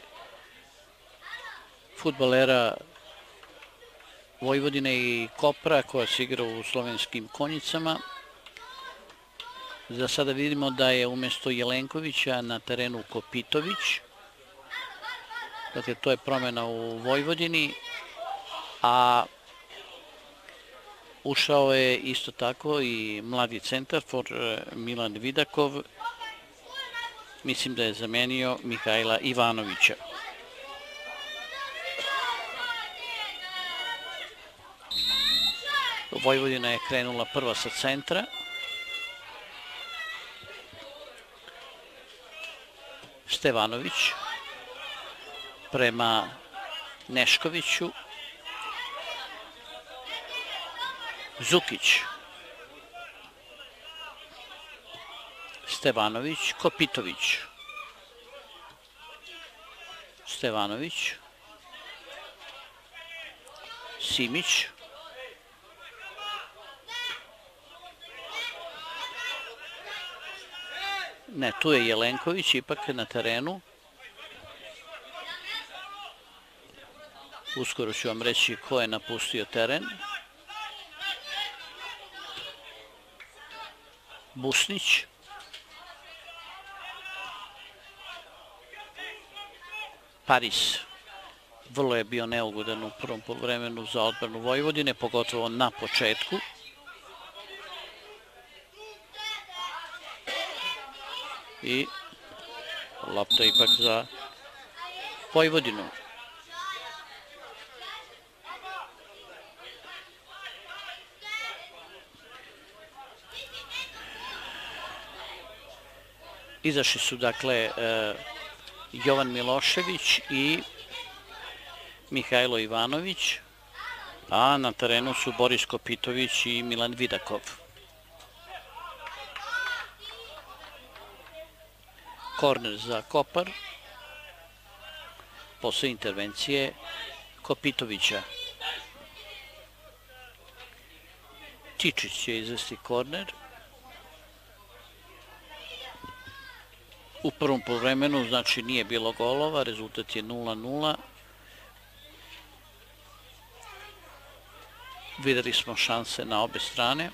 futbalera Vojvodine i Kopra koja se igra u slovenskim konjicama. Za sada vidimo da je umjesto Jelenkovića na terenu Kopitović. Dakle, to je promjena u Vojvodini. A Ušao je isto tako i mladi centar for eh, Milan Vidakov. Mislim da je zamenio Mihajla Ivanovića. Vojvodina je krenula prva sa centra. Stevanović prema Neškoviću. Zukić, Stevanović, Kopitović, Stevanović, Simić, Ne, tu je Jelenković, ipak na terenu. Uskoro ću vam reći ko je napustio teren. Busnić. Paris. Vrlo je bio neugodan u prvom vremenu za odbranu Vojvodine, pogotovo na početku. I lopta ipak za Vojvodinu. Izašli su dakle e, Jovan Milošević i Mihajlo Ivanović, a na terenu su Boris Kopitović i Milan Vidakov. Korner za Kopar, posle intervencije Kopitovića. Tičić će izvesti korner. U prvom povremenu, znači, nije bilo golova, rezultat je 0-0. Videli smo šanse na obe strane.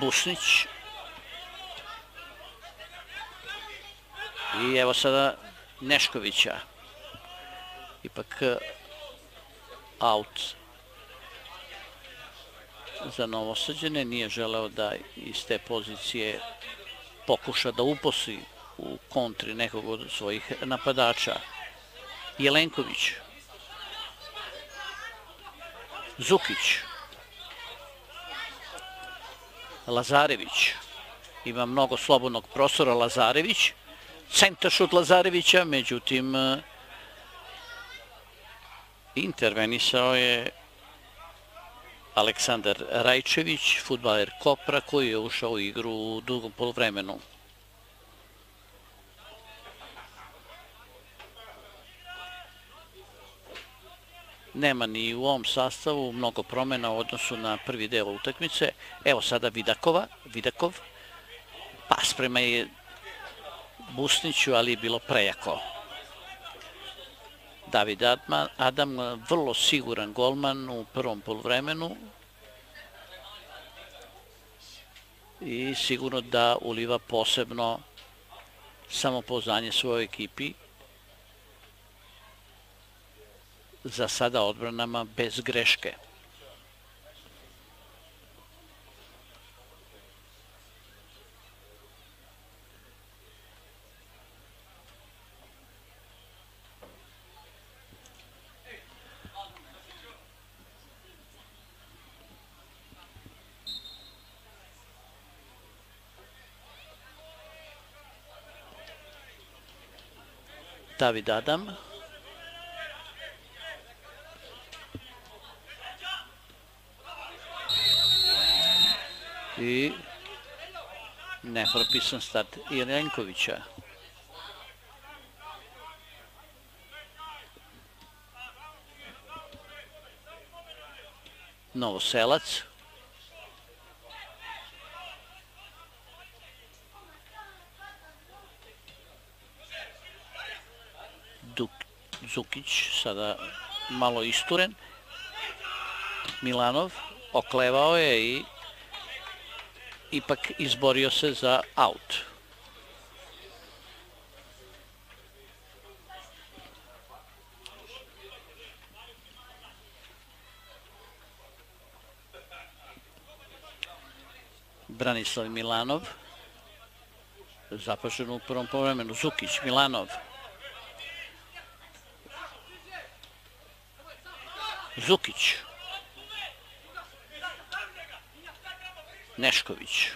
Busnić. I evo sada Neškovića. Ipak out za novosađene, nije želeo da iz te pozicije pokuša da uposi u kontri nekog od svojih napadača. Jelenković, Zukić, Lazarević, ima mnogo slobodnog prostora Lazarević, Centar šut Lazarevića, međutim, intervenisao je Aleksandar Rajčević, futbaler Kopra, koji je ušao u igru u drugom polovremenu. Nema ni u ovom sastavu mnogo promjena u odnosu na prvi deo utakmice. Evo sada Vidakova, Vidakov. Pas prema je Busniću, ali je bilo prejako. David Adam, vrlo siguran golman u prvom polovremenu i sigurno da uliva posebno samopoznanje svojoj ekipi za sada odbranama bez greške. David Adam. I nepropisan start Irenkovića. Novoselac. Zukić, sada malo isturen. Milanov oklevao je i ipak izborio se za aut. Branislav Milanov zapašen u prvom povremenu. Zukić, Milanov. Zukić. Nešković.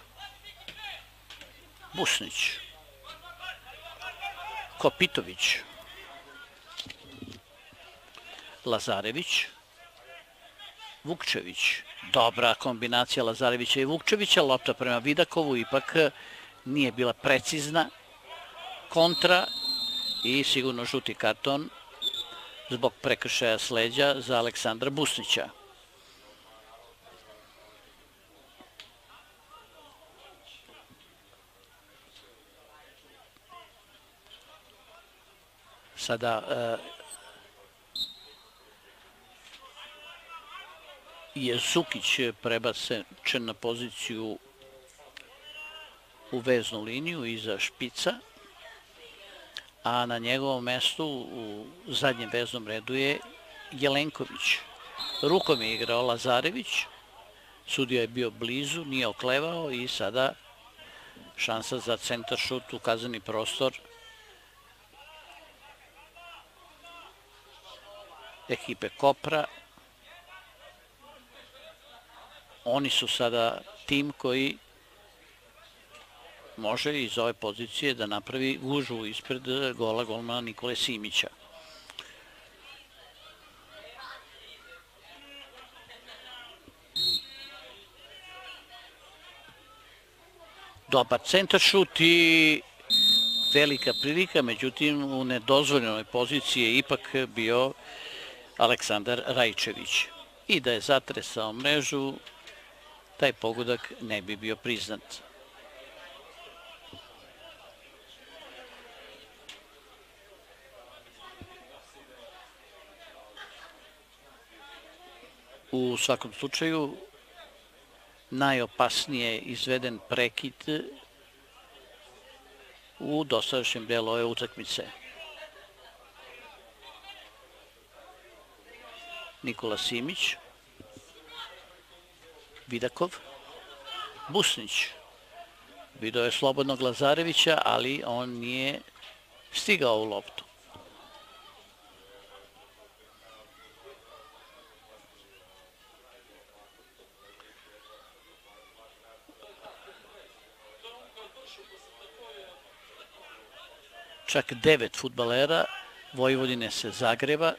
Busnić. Kopitović. Lazarević. Vukčević. Dobra kombinacija Lazarevića i Vukčevića. Lopta prema Vidakovu ipak eh, nije bila precizna. Kontra i sigurno žuti karton zbog prekršaja sleđa za Aleksandra Busnića. Sada e, je Sukić prebačen na poziciju u veznu liniju iza špica a na njegovom mestu u zadnjem veznom redu je Jelenković. Rukom je igrao Lazarević, sudio je bio blizu, nije oklevao i sada šansa za centar šut u kazani prostor ekipe Kopra. Oni su sada tim koji može iz ove pozicije da napravi gužu ispred e, gola golmana Nikole Simića. Dobar centar šut i velika prilika, međutim u nedozvoljenoj poziciji je ipak bio Aleksandar Rajčević. I da je zatresao mrežu, taj pogodak ne bi bio priznat. U svakom slučaju najopasnije izveden prekid u dosadašnjem delu ove utakmice. Nikola Simić, Vidakov, Busnić. Video je slobodnog Lazarevića, ali on nije stigao u loptu. Čak devet futbalera Vojvodine se zagreba,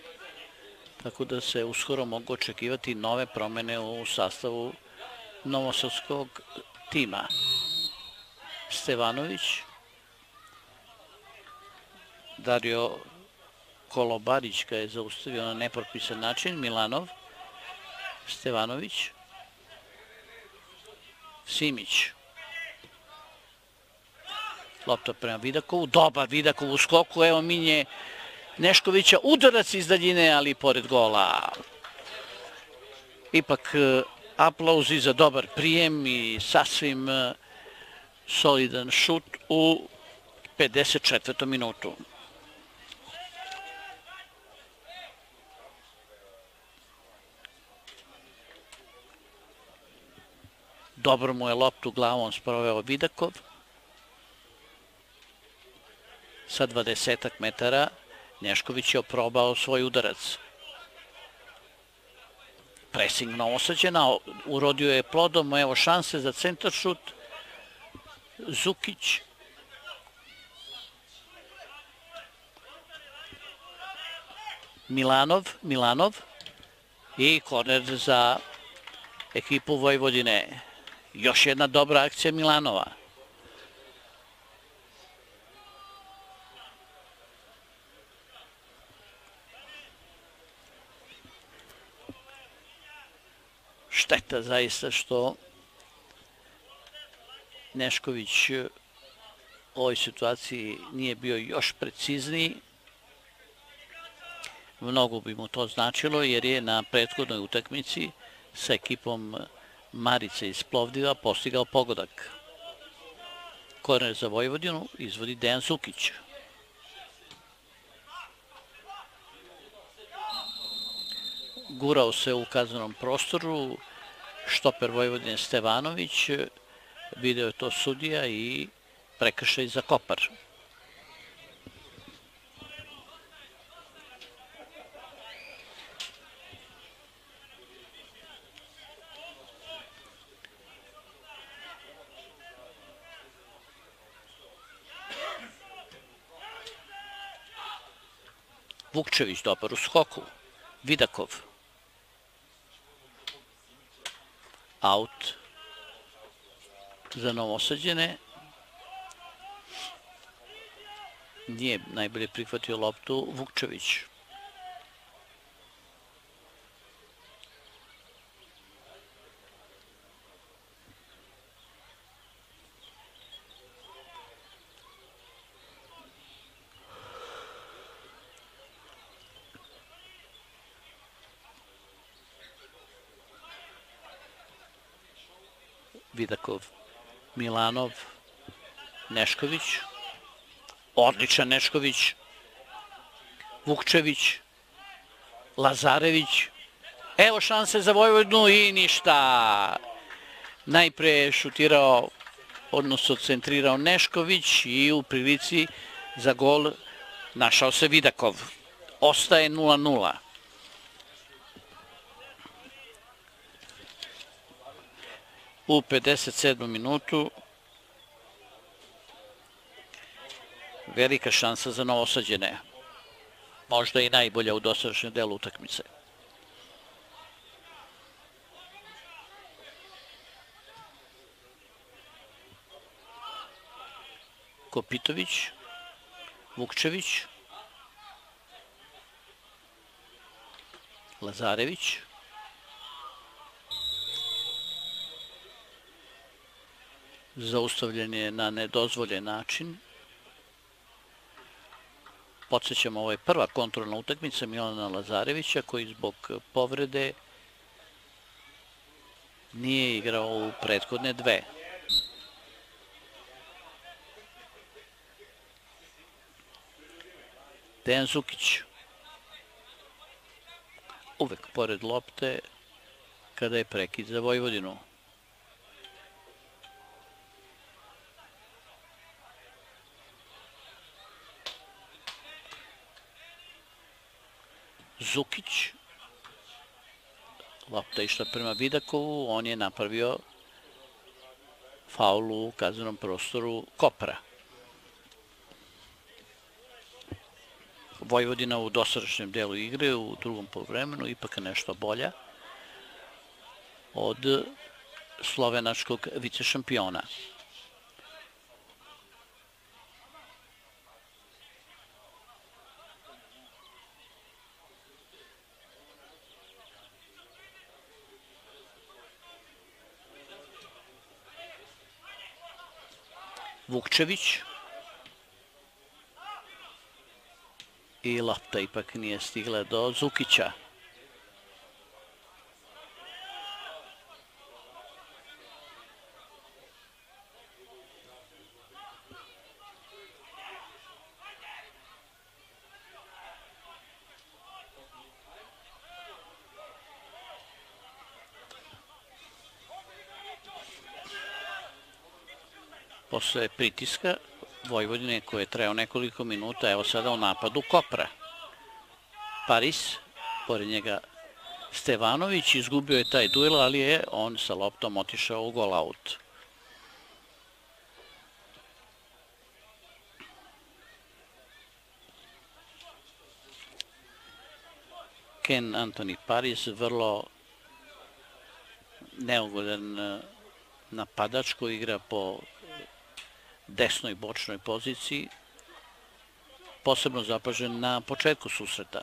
tako da se uskoro mogu očekivati nove promene u sastavu Novosavskog tima. Stevanović, Dario Kolobarić ga je zaustavio na nepropisan način, Milanov, Stevanović, Simić, Lopta prema Vidakovu, dobar Vidakov u skoku, evo Minje Neškovića, udarac iz daljine, ali pored gola. Ipak e, aplauzi za dobar prijem i sasvim e, solidan šut u 54. minutu. Dobro mu je loptu glavom sproveo Vidakov. Sa 20 metara Nešković je oprobao svoj udarac. Pressing na osađena, urodio je plodom, evo šanse za centaršut. Zukić. Milanov, Milanov i korner za ekipu Vojvodine. Još jedna dobra akcija Milanova. Šteta zaista što Nešković u ovoj situaciji nije bio još precizniji. Mnogo bi mu to značilo jer je na prethodnoj utakmici sa ekipom Marice iz Plovdiva postigao pogodak. Korner za Vojvodinu izvodi Dejan Sukić. Gurao se u kaznenom prostoru štoper Vojvodine Stevanović, video je to sudija i prekršaj za Kopar. Vukčević dobar u skoku. Vidakov. Out za novosađene. Nije najbolje prihvatio loptu Vukčević. Vidakov, Milanov, Nešković, odličan Nešković, Vukčević, Lazarević, evo šanse za Vojvodinu i ništa. Najpre je šutirao, odnosno centrirao Nešković i u prilici za gol našao se Vidakov. Ostaje 0-0. U 57. minutu velika šansa za novosađene. Možda i najbolja u dosadašnjem delu utakmice. Kopitović, Vukčević, Lazarević, zaustavljen je na nedozvoljen način. Podsećamo, ovo je prva kontrolna utakmica Milana Lazarevića koji zbog povrede nije igrao u prethodne dve. Dejan Zukić uvek pored lopte kada je prekid za Vojvodinu. Zukić. Lopta išla prema Vidakovu, on je napravio faul u kaznenom prostoru Kopra. Vojvodina u dosadašnjem delu igre, u drugom polovremenu, ipak nešto bolja od slovenačkog vicešampiona. Vukčević. I lopta ipak nije stigla do Zukića. Posle pritiska Vojvodine koji je trajao nekoliko minuta, evo sada u napadu Kopra. Paris, pored njega Stevanović, izgubio je taj duel, ali je on sa loptom otišao u gol out. Ken Anthony Paris, vrlo neugodan eh, napadač koji igra po desnoj bočnoj poziciji, posebno zapažen na početku susreta.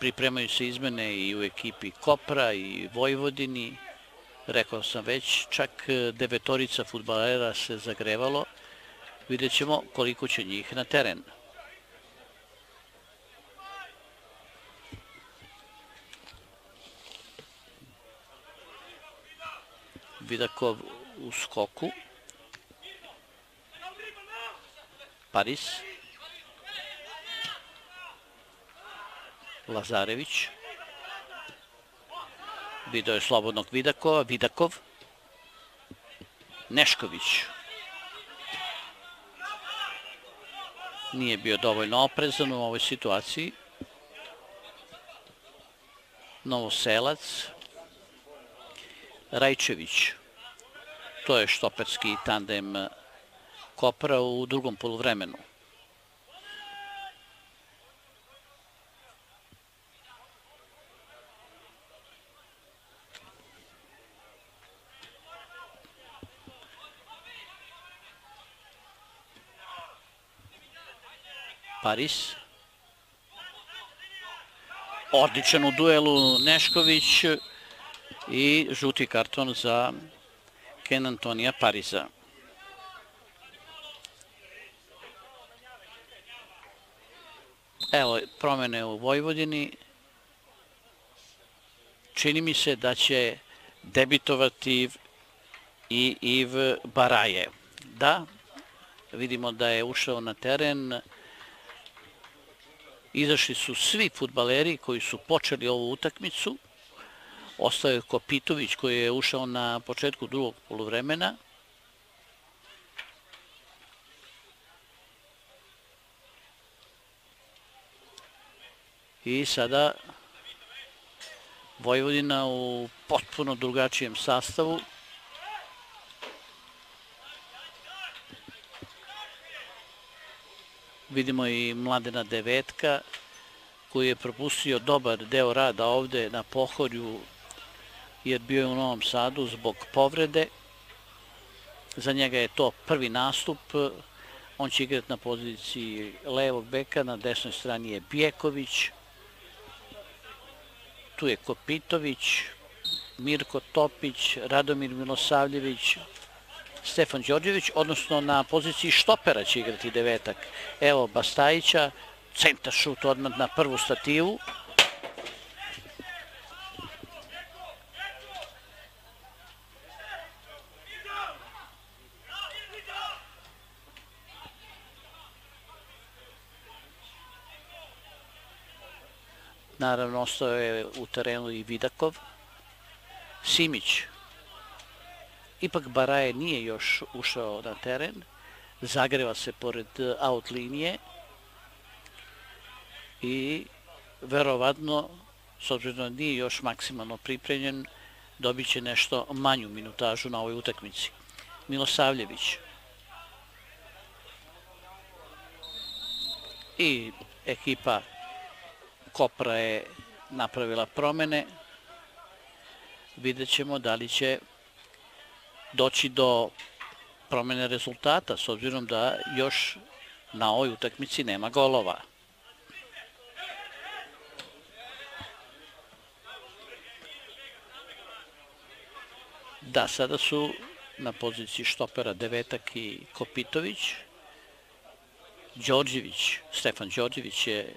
Pripremaju se izmene i u ekipi Kopra i Vojvodini. Rekao sam već, čak e, devetorica futbalera se zagrevalo. Vidjet ćemo koliko će njih na teren. Vidakov u skoku. Paris. Lazarević. Video je slobodnog Vidakova. Vidakov. Nešković. Nije bio dovoljno oprezan u ovoj situaciji. Novoselac. Rajčević. To je štoperski tandem Rajčević Kopra u drugom polovremenu. Paris. Odličan u duelu Nešković i žuti karton za Ken Antonija Pariza. Evo, promjene u Vojvodini. Čini mi se da će debitovati i Iv Baraje. Da, vidimo da je ušao na teren. Izašli su svi futbaleri koji su počeli ovu utakmicu. Ostao je Kopitović koji je ušao na početku drugog polovremena. I sada Vojvodina u potpuno drugačijem sastavu. Vidimo i Mladena Devetka koji je propustio dobar deo rada ovde na pohorju jer bio je u Novom Sadu zbog povrede. Za njega je to prvi nastup. On će igrati na poziciji levog beka, na desnoj strani je Bjeković Bjeković je Kopitović, Mirko Topić, Radomir Milosavljević, Stefan Đorđević, odnosno na poziciji štopera će igrati devetak. Evo Bastajića, centar šut odmah na prvu stativu. Naravno, ostao je u terenu i Vidakov. Simić. Ipak Baraje nije još ušao na teren. Zagreva se pored eh, out linije. I verovatno, s obzirom da nije još maksimalno pripremljen, dobit će nešto manju minutažu na ovoj utakmici. Milosavljević. I ekipa Kopra je napravila promene. Vidjet ćemo da li će doći do promene rezultata, s obzirom da još na ovoj utakmici nema golova. Da, sada su na poziciji štopera Devetak i Kopitović. Đorđević, Stefan Đorđević je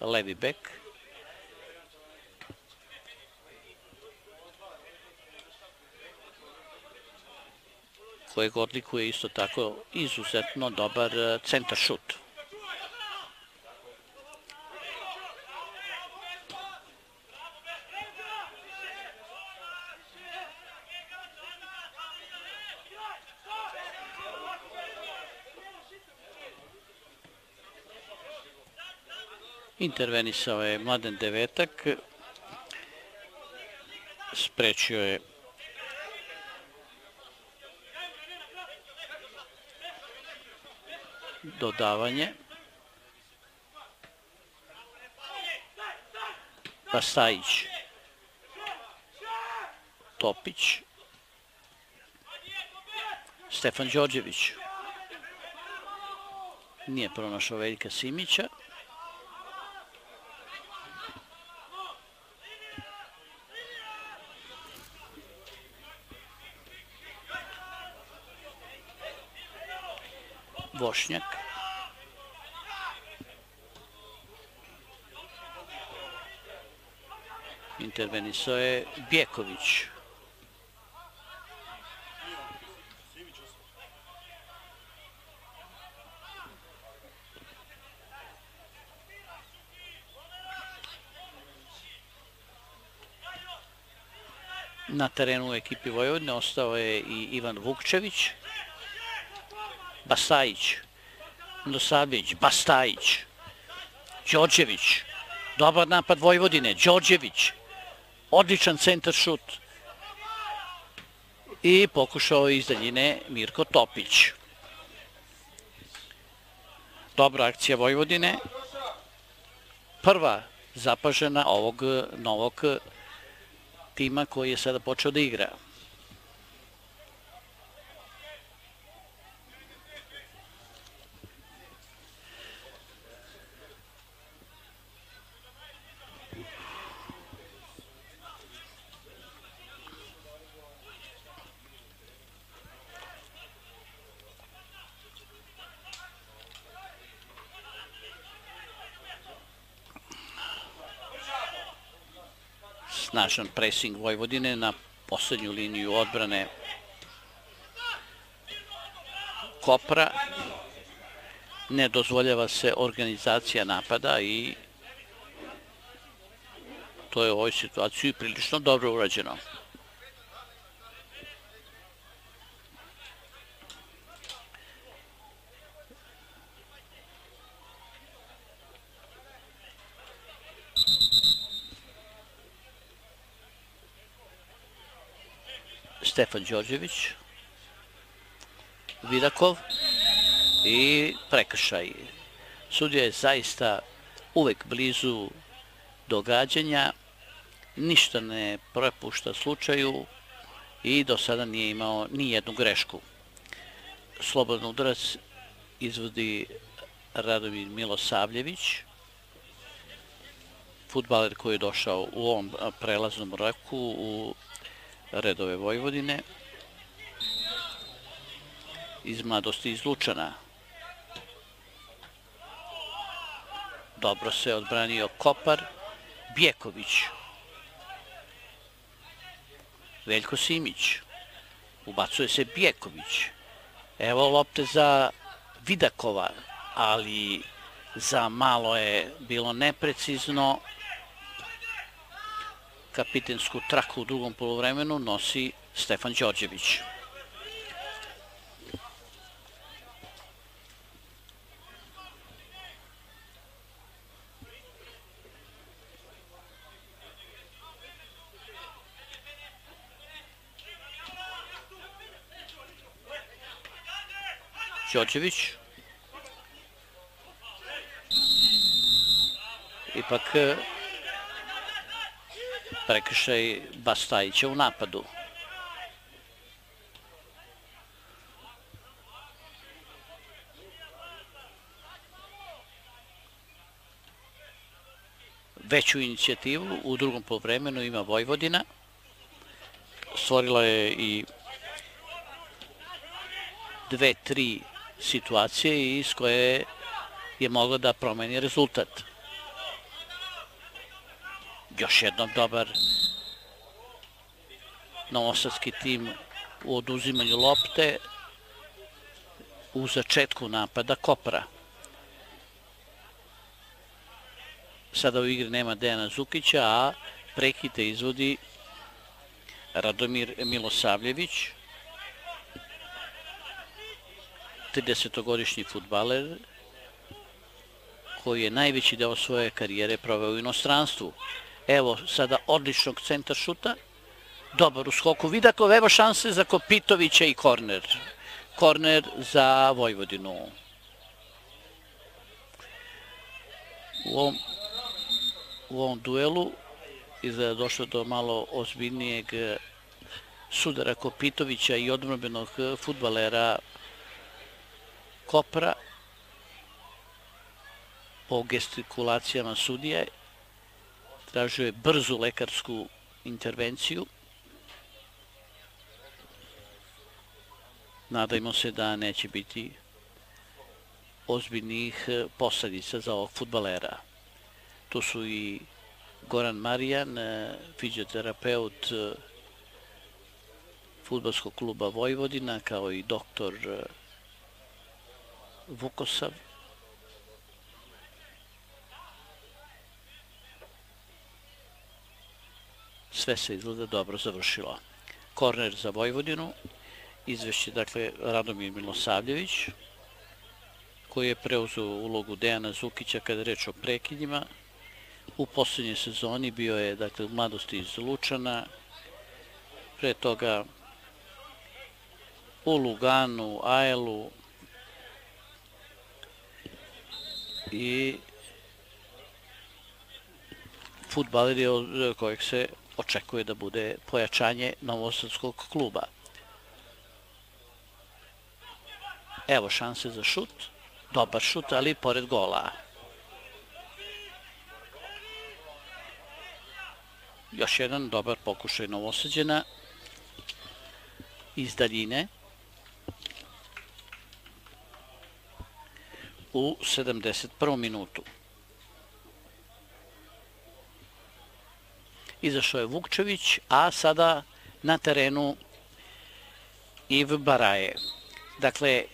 levi bek. kojeg odlikuje isto tako izuzetno dobar eh, centar šut. Intervenisao je Mladen Devetak, sprečio je dodavanje. Pastajić, Topić, Stefan Đorđević. Nije pronašao Veljka Simića. Bošnjak. Intervenisao je Bjeković. Na terenu u ekipi Vojvodine ostao je i Ivan Vukčević. Bastajić, Nosabić, Bastajić, Đorđević, dobar napad Vojvodine, Đorđević, odličan centar šut i pokušao iz daljine Mirko Topić. Dobra akcija Vojvodine, prva zapažena ovog novog tima koji je sada počeo da igra. Snažan pressing Vojvodine na poslednju liniju odbrane Kopra. Ne dozvoljava se organizacija napada i to je u ovoj situaciji prilično dobro urađeno. Stefan Đorđević, Vidakov i prekršaj. Sudija je zaista uvek blizu događanja, ništa ne prepušta slučaju i do sada nije imao ni jednu grešku. Slobodan udarac izvodi Radomir Milosavljević, futbaler koji je došao u ovom prelaznom roku u redove Vojvodine iz mladosti iz Lučana. Dobro se odbranio Kopar, Bjeković, Veljko Simić, ubacuje se Bjeković. Evo lopte za Vidakova, ali za malo je bilo neprecizno kapitensku traku u drugom polovremenu nosi Stefan Đorđević. Đorđević. Ipak eh, prekršaj Bastajića u napadu. Veću inicijativu u drugom povremenu ima Vojvodina. Stvorila je i dve, tri situacije iz koje je mogla da promeni rezultat. Još jednom dobar novosadski tim u oduzimanju lopte u začetku napada Kopra. Sada u igri nema Dejana Zukića, a prekite izvodi Radomir Milosavljević, 30-godišnji futbaler, koji je najveći deo svoje karijere proveo u inostranstvu. Evo sada odličnog centar šuta, dobar u skoku Vidakov, evo šanse za Kopitovića i korner. Korner za Vojvodinu. U ovom, u ovom duelu izgleda došlo do malo ozbiljnijeg eh, sudara Kopitovića i odmrobenog eh, futbalera Kopra po gestikulacijama sudije. Tražio je brzu lekarsku intervenciju. Nadajmo se da neće biti ozbiljnih eh, posljedica za ovog futbalera. Tu su i Goran Marijan, eh, fizioterapeut eh, futbalskog kluba Vojvodina, kao i doktor Vukosav. Sve se izgleda dobro završilo. Korner za Vojvodinu izvešće, dakle, Radomir Milosavljević, koji je preuzeo ulogu Dejana Zukića kada reč o prekidima. U posljednjoj sezoni bio je, dakle, u mladosti iz Lučana, pre toga u Luganu, Ajelu i futbaler je od kojeg se očekuje da bude pojačanje Novosadskog kluba. Evo šanse za šut. Dobar šut, ali pored gola. Još jedan dobar pokušaj Novosađena iz daljine. U 71. minutu. Izašao je Vukčević, a sada na terenu Iv Baraje. Dakle,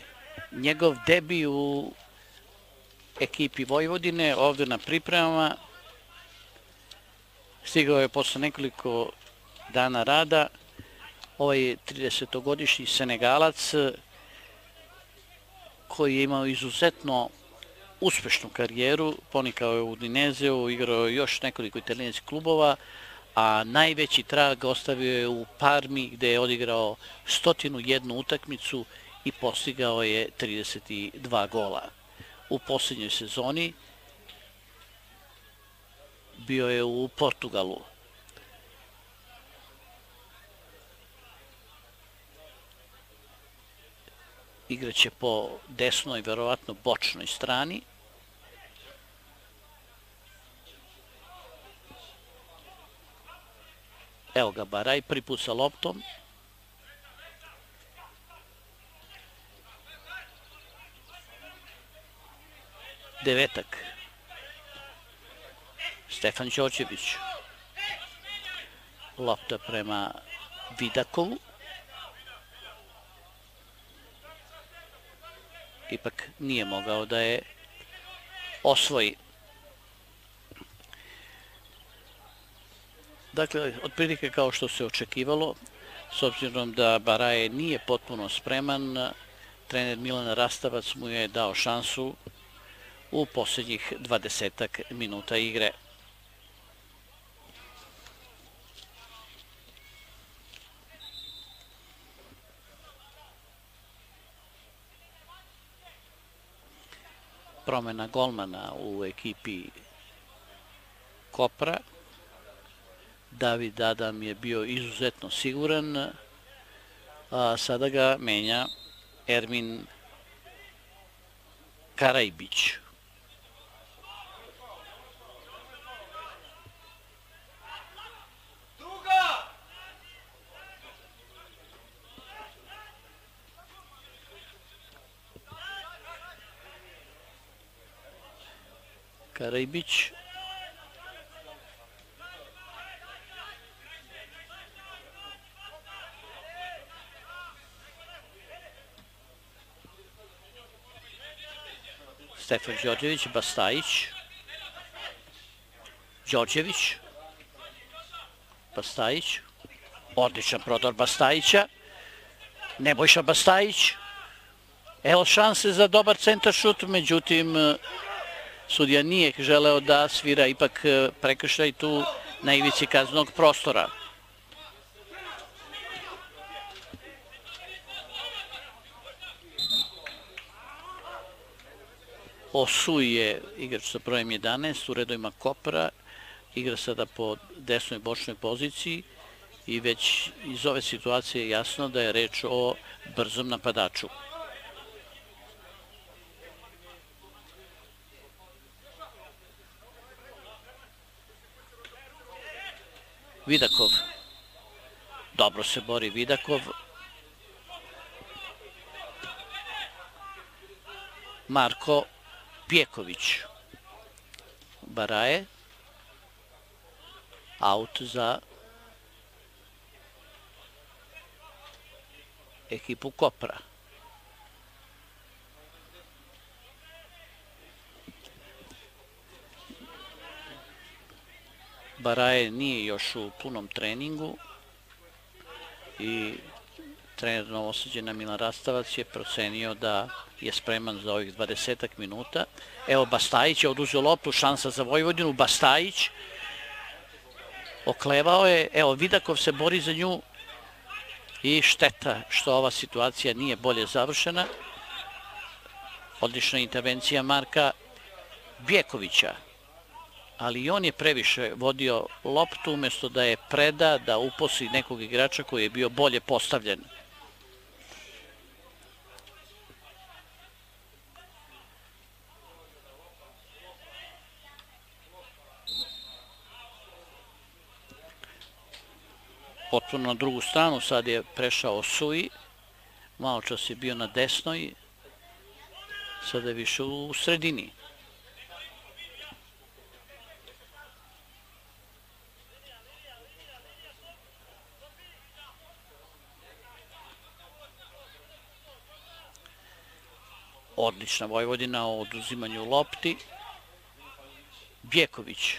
njegov debi u ekipi Vojvodine ovde na pripremama. Stigao je posle nekoliko dana rada. Ovaj 30-godišnji Senegalac koji je imao izuzetno uspešnu karijeru, ponikao je u Dinezeu, igrao je još nekoliko italijanskih klubova, a najveći trag ostavio je u Parmi gdje je odigrao stotinu jednu utakmicu i postigao je 32 gola. U posljednjoj sezoni bio je u Portugalu. Igraće po desnoj, verovatno bočnoj strani. Evo ga Baraj, priput sa loptom. devetak. Stefan Ćoćević. Lopta prema Vidakovu. Ipak nije mogao da je osvoji. Dakle, otprilike kao što se očekivalo, s obzirom da Baraje nije potpuno spreman, trener Milan Rastavac mu je dao šansu u posljednjih 20 minuta igre. Promena golmana u ekipi Kopra. David Adam je bio izuzetno siguran, a sada ga menja Ermin Karajbić. Karajbić. Stefan Đorđević, Bastajić. Đorđević. Bastajić. Odličan prodor Bastajića. Nebojša Bastajić. Evo šanse za dobar centar šut, međutim e, sudija nije želeo da svira ipak e, prekršaj tu na ivici kaznog prostora. Osu je igrač sa brojem 11 u redovima Kopra, igra sada po desnoj bočnoj poziciji i već iz ove situacije je jasno da je reč o brzom napadaču. Vidakov. Dobro se bori Vidakov. Marko Pjeković. Baraje. Aut za ekipu Kopra. Baraje nije još u punom treningu i trener Novosađena Milan Rastavac je procenio da je spreman za ovih 20 minuta. Evo Bastajić je oduzio loptu, šansa za Vojvodinu. Bastajić oklevao je, evo Vidakov se bori za nju, i šteta što ova situacija nije bolje završena. Odlična intervencija Marka Bjekovića, ali on je previše vodio loptu umjesto da je preda, da uposli nekog igrača koji je bio bolje postavljen. Potpuno na drugu stranu, sad je prešao Sui, malo čas je bio na desnoj, sada je više u sredini. Odlična Vojvodina o oduzimanju lopti. Bjeković.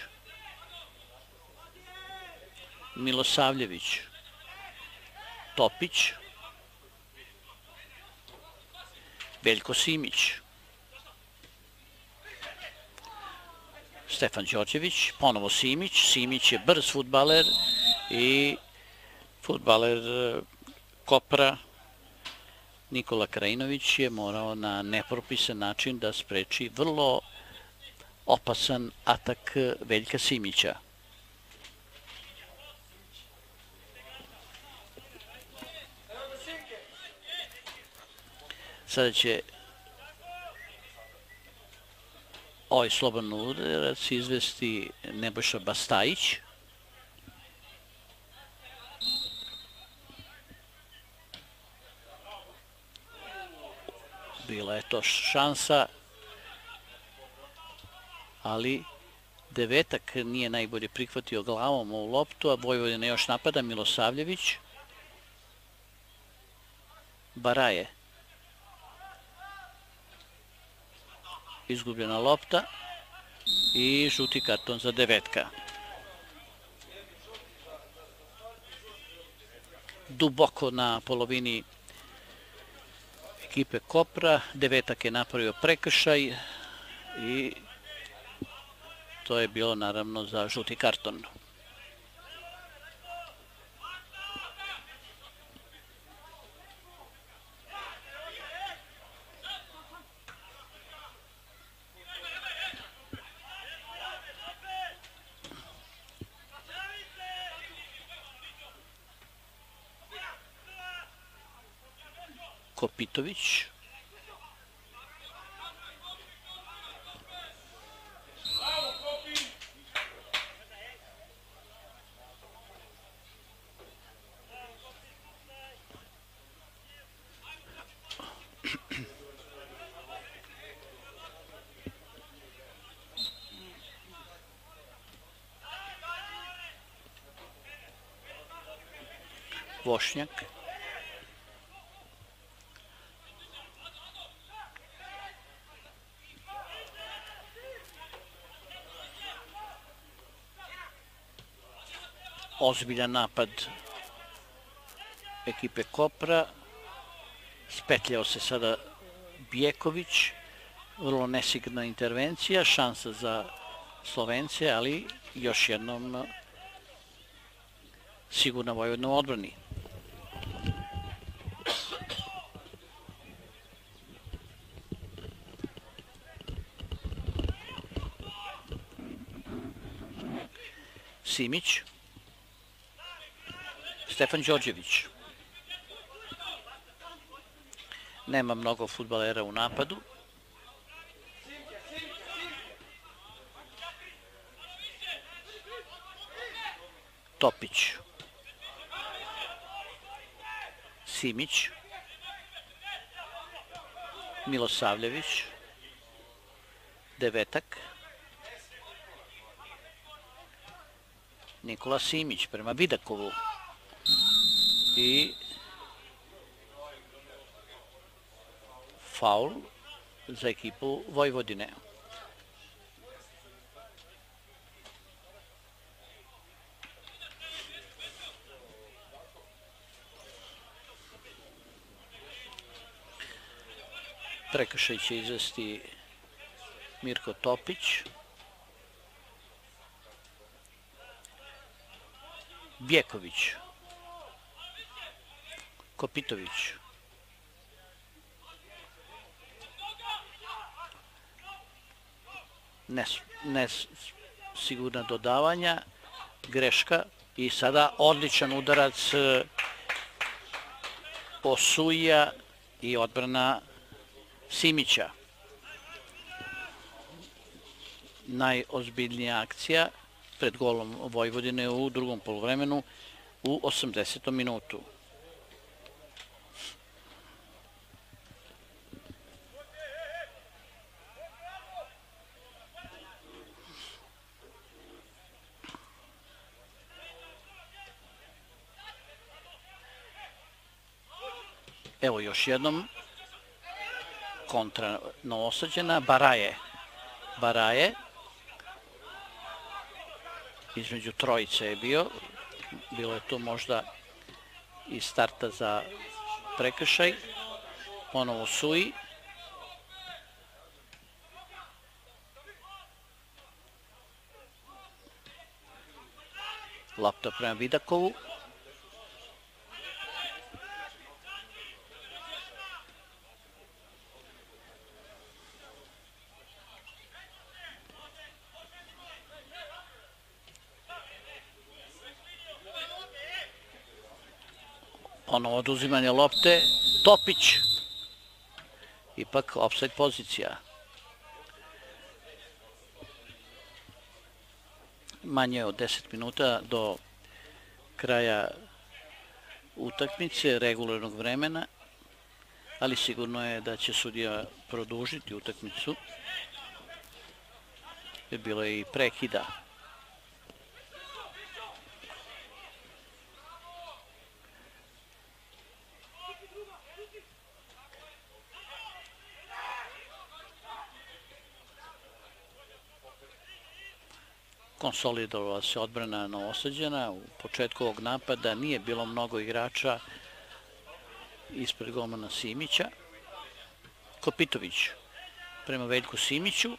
Milosavljević, Topić, Veljko Simić, Stefan Đorđević, ponovo Simić, Simić je brz futbaler i futbaler e, Kopra Nikola Krajinović je morao na nepropisan način da spreči vrlo opasan atak Veljka Simića. Sada će ovaj sloban udarac izvesti Nebojša Bastajić. Bila je to šansa, ali devetak nije najbolje prihvatio glavom u loptu, a Vojvodina još napada Milosavljević. Baraje. Izgubljena lopta i žuti karton za devetka. Duboko na polovini ekipe Kopra, devetak je napravio prekršaj i to je bilo naravno za žuti karton. Marko Pitović. Vošnjak. Ozbiljan napad ekipe Kopra. Spetljao se sada Bijeković. Vrlo nesigurna intervencija, šansa za Slovence, ali još jednom e, sigurna Vojvodna u odbrani. Simić. Stefan Đorđević. Nema mnogo futbalera u napadu. Topić. Simić. Milosavljević. Devetak. Nikola Simić prema Vidakovu. I faul za ekipu Vojvodine. Prekršaj će izvesti Mirko Topić. Bjeković. Kopitović. Nes, ne, dodavanja, greška i sada odličan udarac e, Posuija Osuja i odbrana Simića. Najozbiljnija akcija pred golom Vojvodine u drugom polovremenu u 80. minutu. Evo još jednom kontra novosađena, Baraje. Baraje. Između trojice je bio. Bilo je to možda i starta za prekršaj. Ponovo Suji. Lopta prema Vidakovu. Oduzimanje lopte, Topić, ipak offside pozicija. Manje od 10 minuta do kraja utakmice, regularnog vremena, ali sigurno je da će sudija produžiti utakmicu. Bilo je i prekida. Konsolidovala se odbrana Novosađena. U početku ovog napada nije bilo mnogo igrača ispred golmana Simića. Kopitović prema Veljku Simiću.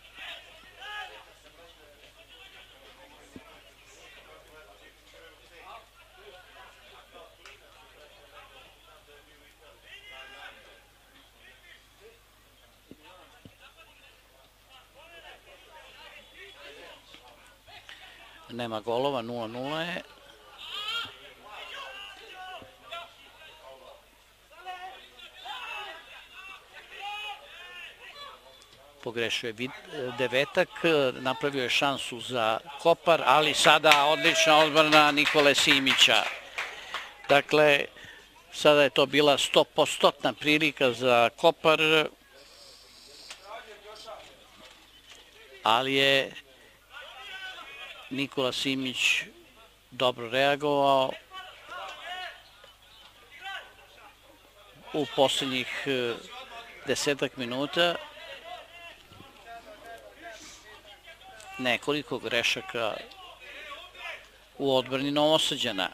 Nema golova, 0-0 je. Pogrešio je devetak, napravio je šansu za Kopar, ali sada odlična odbrana Nikole Simića. Dakle, sada je to bila 100% prilika za Kopar, ali je Nikola Simić dobro reagovao. U posljednjih e, desetak minuta nekoliko grešaka u odbrani Novosadđana.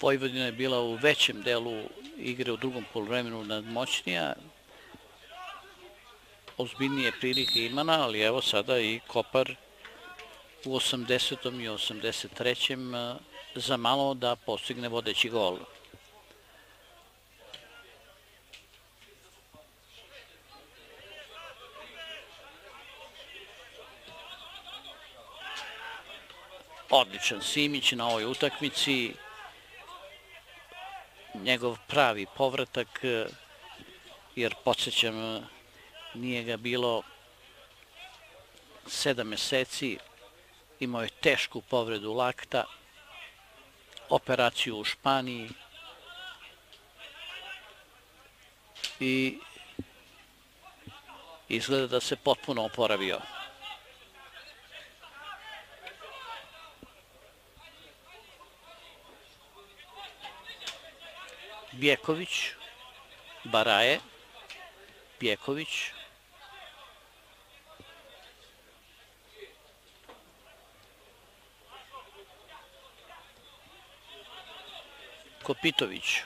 Vojvodina je bila u većem delu igre u drugom polovremenu nadmoćnija. Ozbiljnije prilike imana, ali evo sada i Kopar u 80. i 83. Eh, za malo da postigne vodeći gol. Odličan Simić na ovoj utakmici njegov pravi povratak, e, jer podsjećam, e, nije ga bilo sedam meseci, imao je tešku povredu lakta, operaciju u Španiji i izgleda da se potpuno oporavio. Bjeković, Baraje, Bjeković, Kopitović,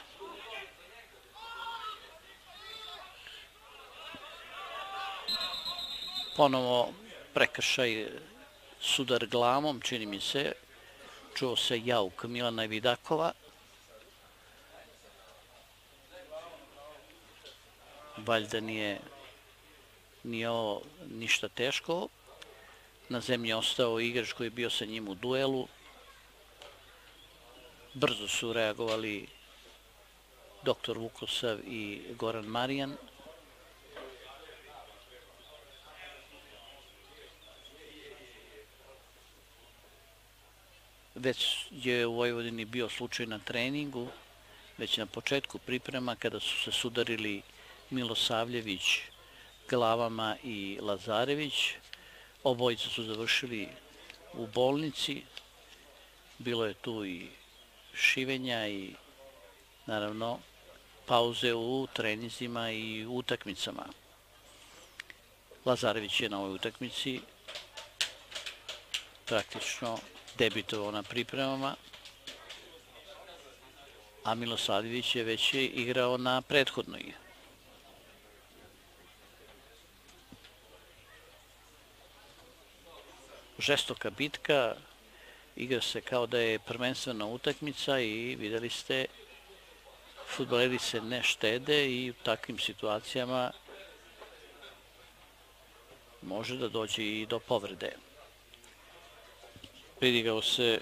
ponovo prekršaj sudar glavom, čini mi se, čuo se jauk Milana Vidakova, valjda nije nije ovo ništa teško. Na zemlji je ostao igrač koji je bio sa njim u duelu. Brzo su reagovali doktor Vukosav i Goran Marijan. Već je u Vojvodini bio slučaj na treningu, već na početku priprema kada su se sudarili Milosavljević Glavama i Lazarević. Obojica su završili u bolnici. Bilo je tu i šivenja i naravno pauze u trenizima i utakmicama. Lazarević je na ovoj utakmici praktično debitovao na pripremama, a Milosavljević je već igrao na prethodnoj žestoka bitka, igra se kao da je prvenstvena utakmica i videli ste, futbaleri se ne štede i u takvim situacijama može da dođe i do povrede. Pridigao se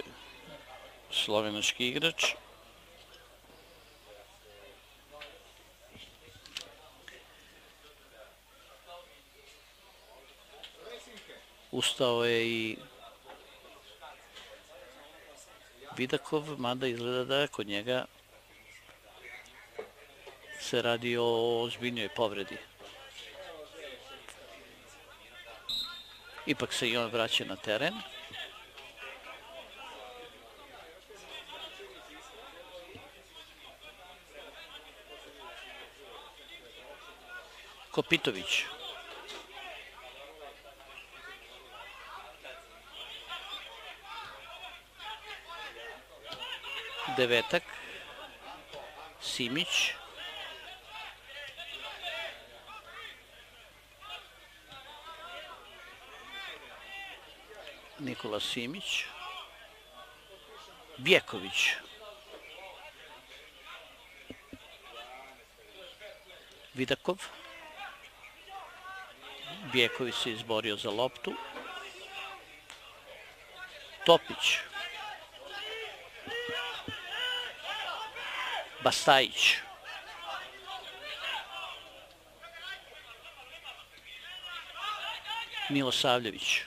slovenački igrač. Ustao je i Vidakov, mada izgleda da kod njega se radi o ozbiljnjoj povredi. Ipak se i on vraća na teren. Kopitović. Devetak, Simić, Nikola Simić, Bjeković, Vidakov, Bjeković se izborio za loptu, Topić, Bastajić. Milosavljević.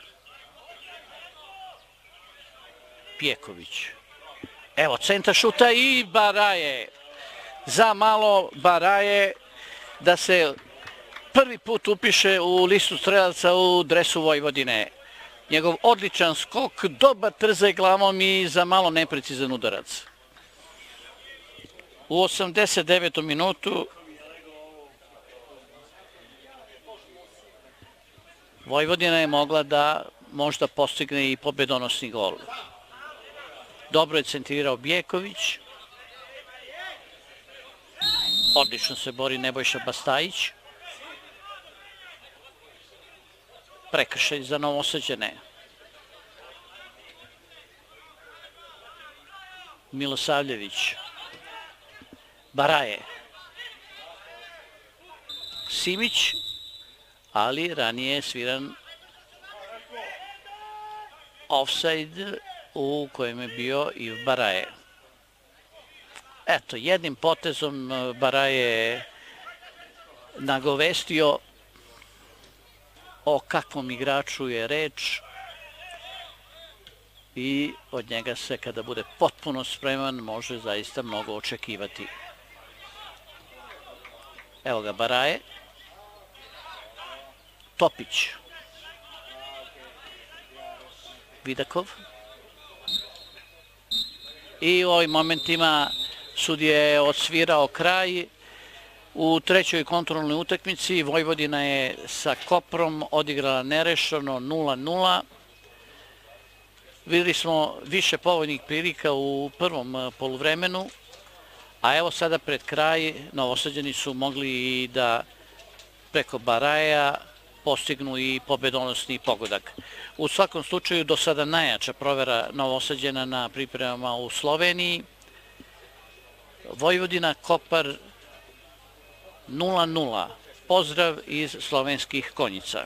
Pjeković. Evo, centar šuta i Baraje. Za malo Baraje da se prvi put upiše u listu strelaca u dresu Vojvodine. Njegov odličan skok, dobar trzaj glavom i za malo neprecizan udarac. U 89. minutu Vojvodina je mogla da možda postigne i pobedonosni gol. Dobro je centrirao Bjeković. Odlično se bori Nebojša Bastajić. Prekršaj za novosađene. Milosavljević. Baraje. Simić, ali ranije je sviran offside u kojem je bio i Baraje. Eto, jednim potezom e, Baraje nagovestio o kakvom igraču je reč i od njega se kada bude potpuno spreman može zaista mnogo očekivati. Evo ga Baraje. Topić. Vidakov. I u ovim momentima sud je odsvirao kraj. U trećoj kontrolnoj utakmici Vojvodina je sa Koprom odigrala nerešeno 0-0. Videli smo više povoljnih prilika u prvom poluvremenu. A evo sada pred kraj novosađeni su mogli i da preko Baraja postignu i pobedonosni pogodak. U svakom slučaju do sada najjača provera novosađena na pripremama u Sloveniji. Vojvodina Kopar 0-0. Pozdrav iz slovenskih konjica.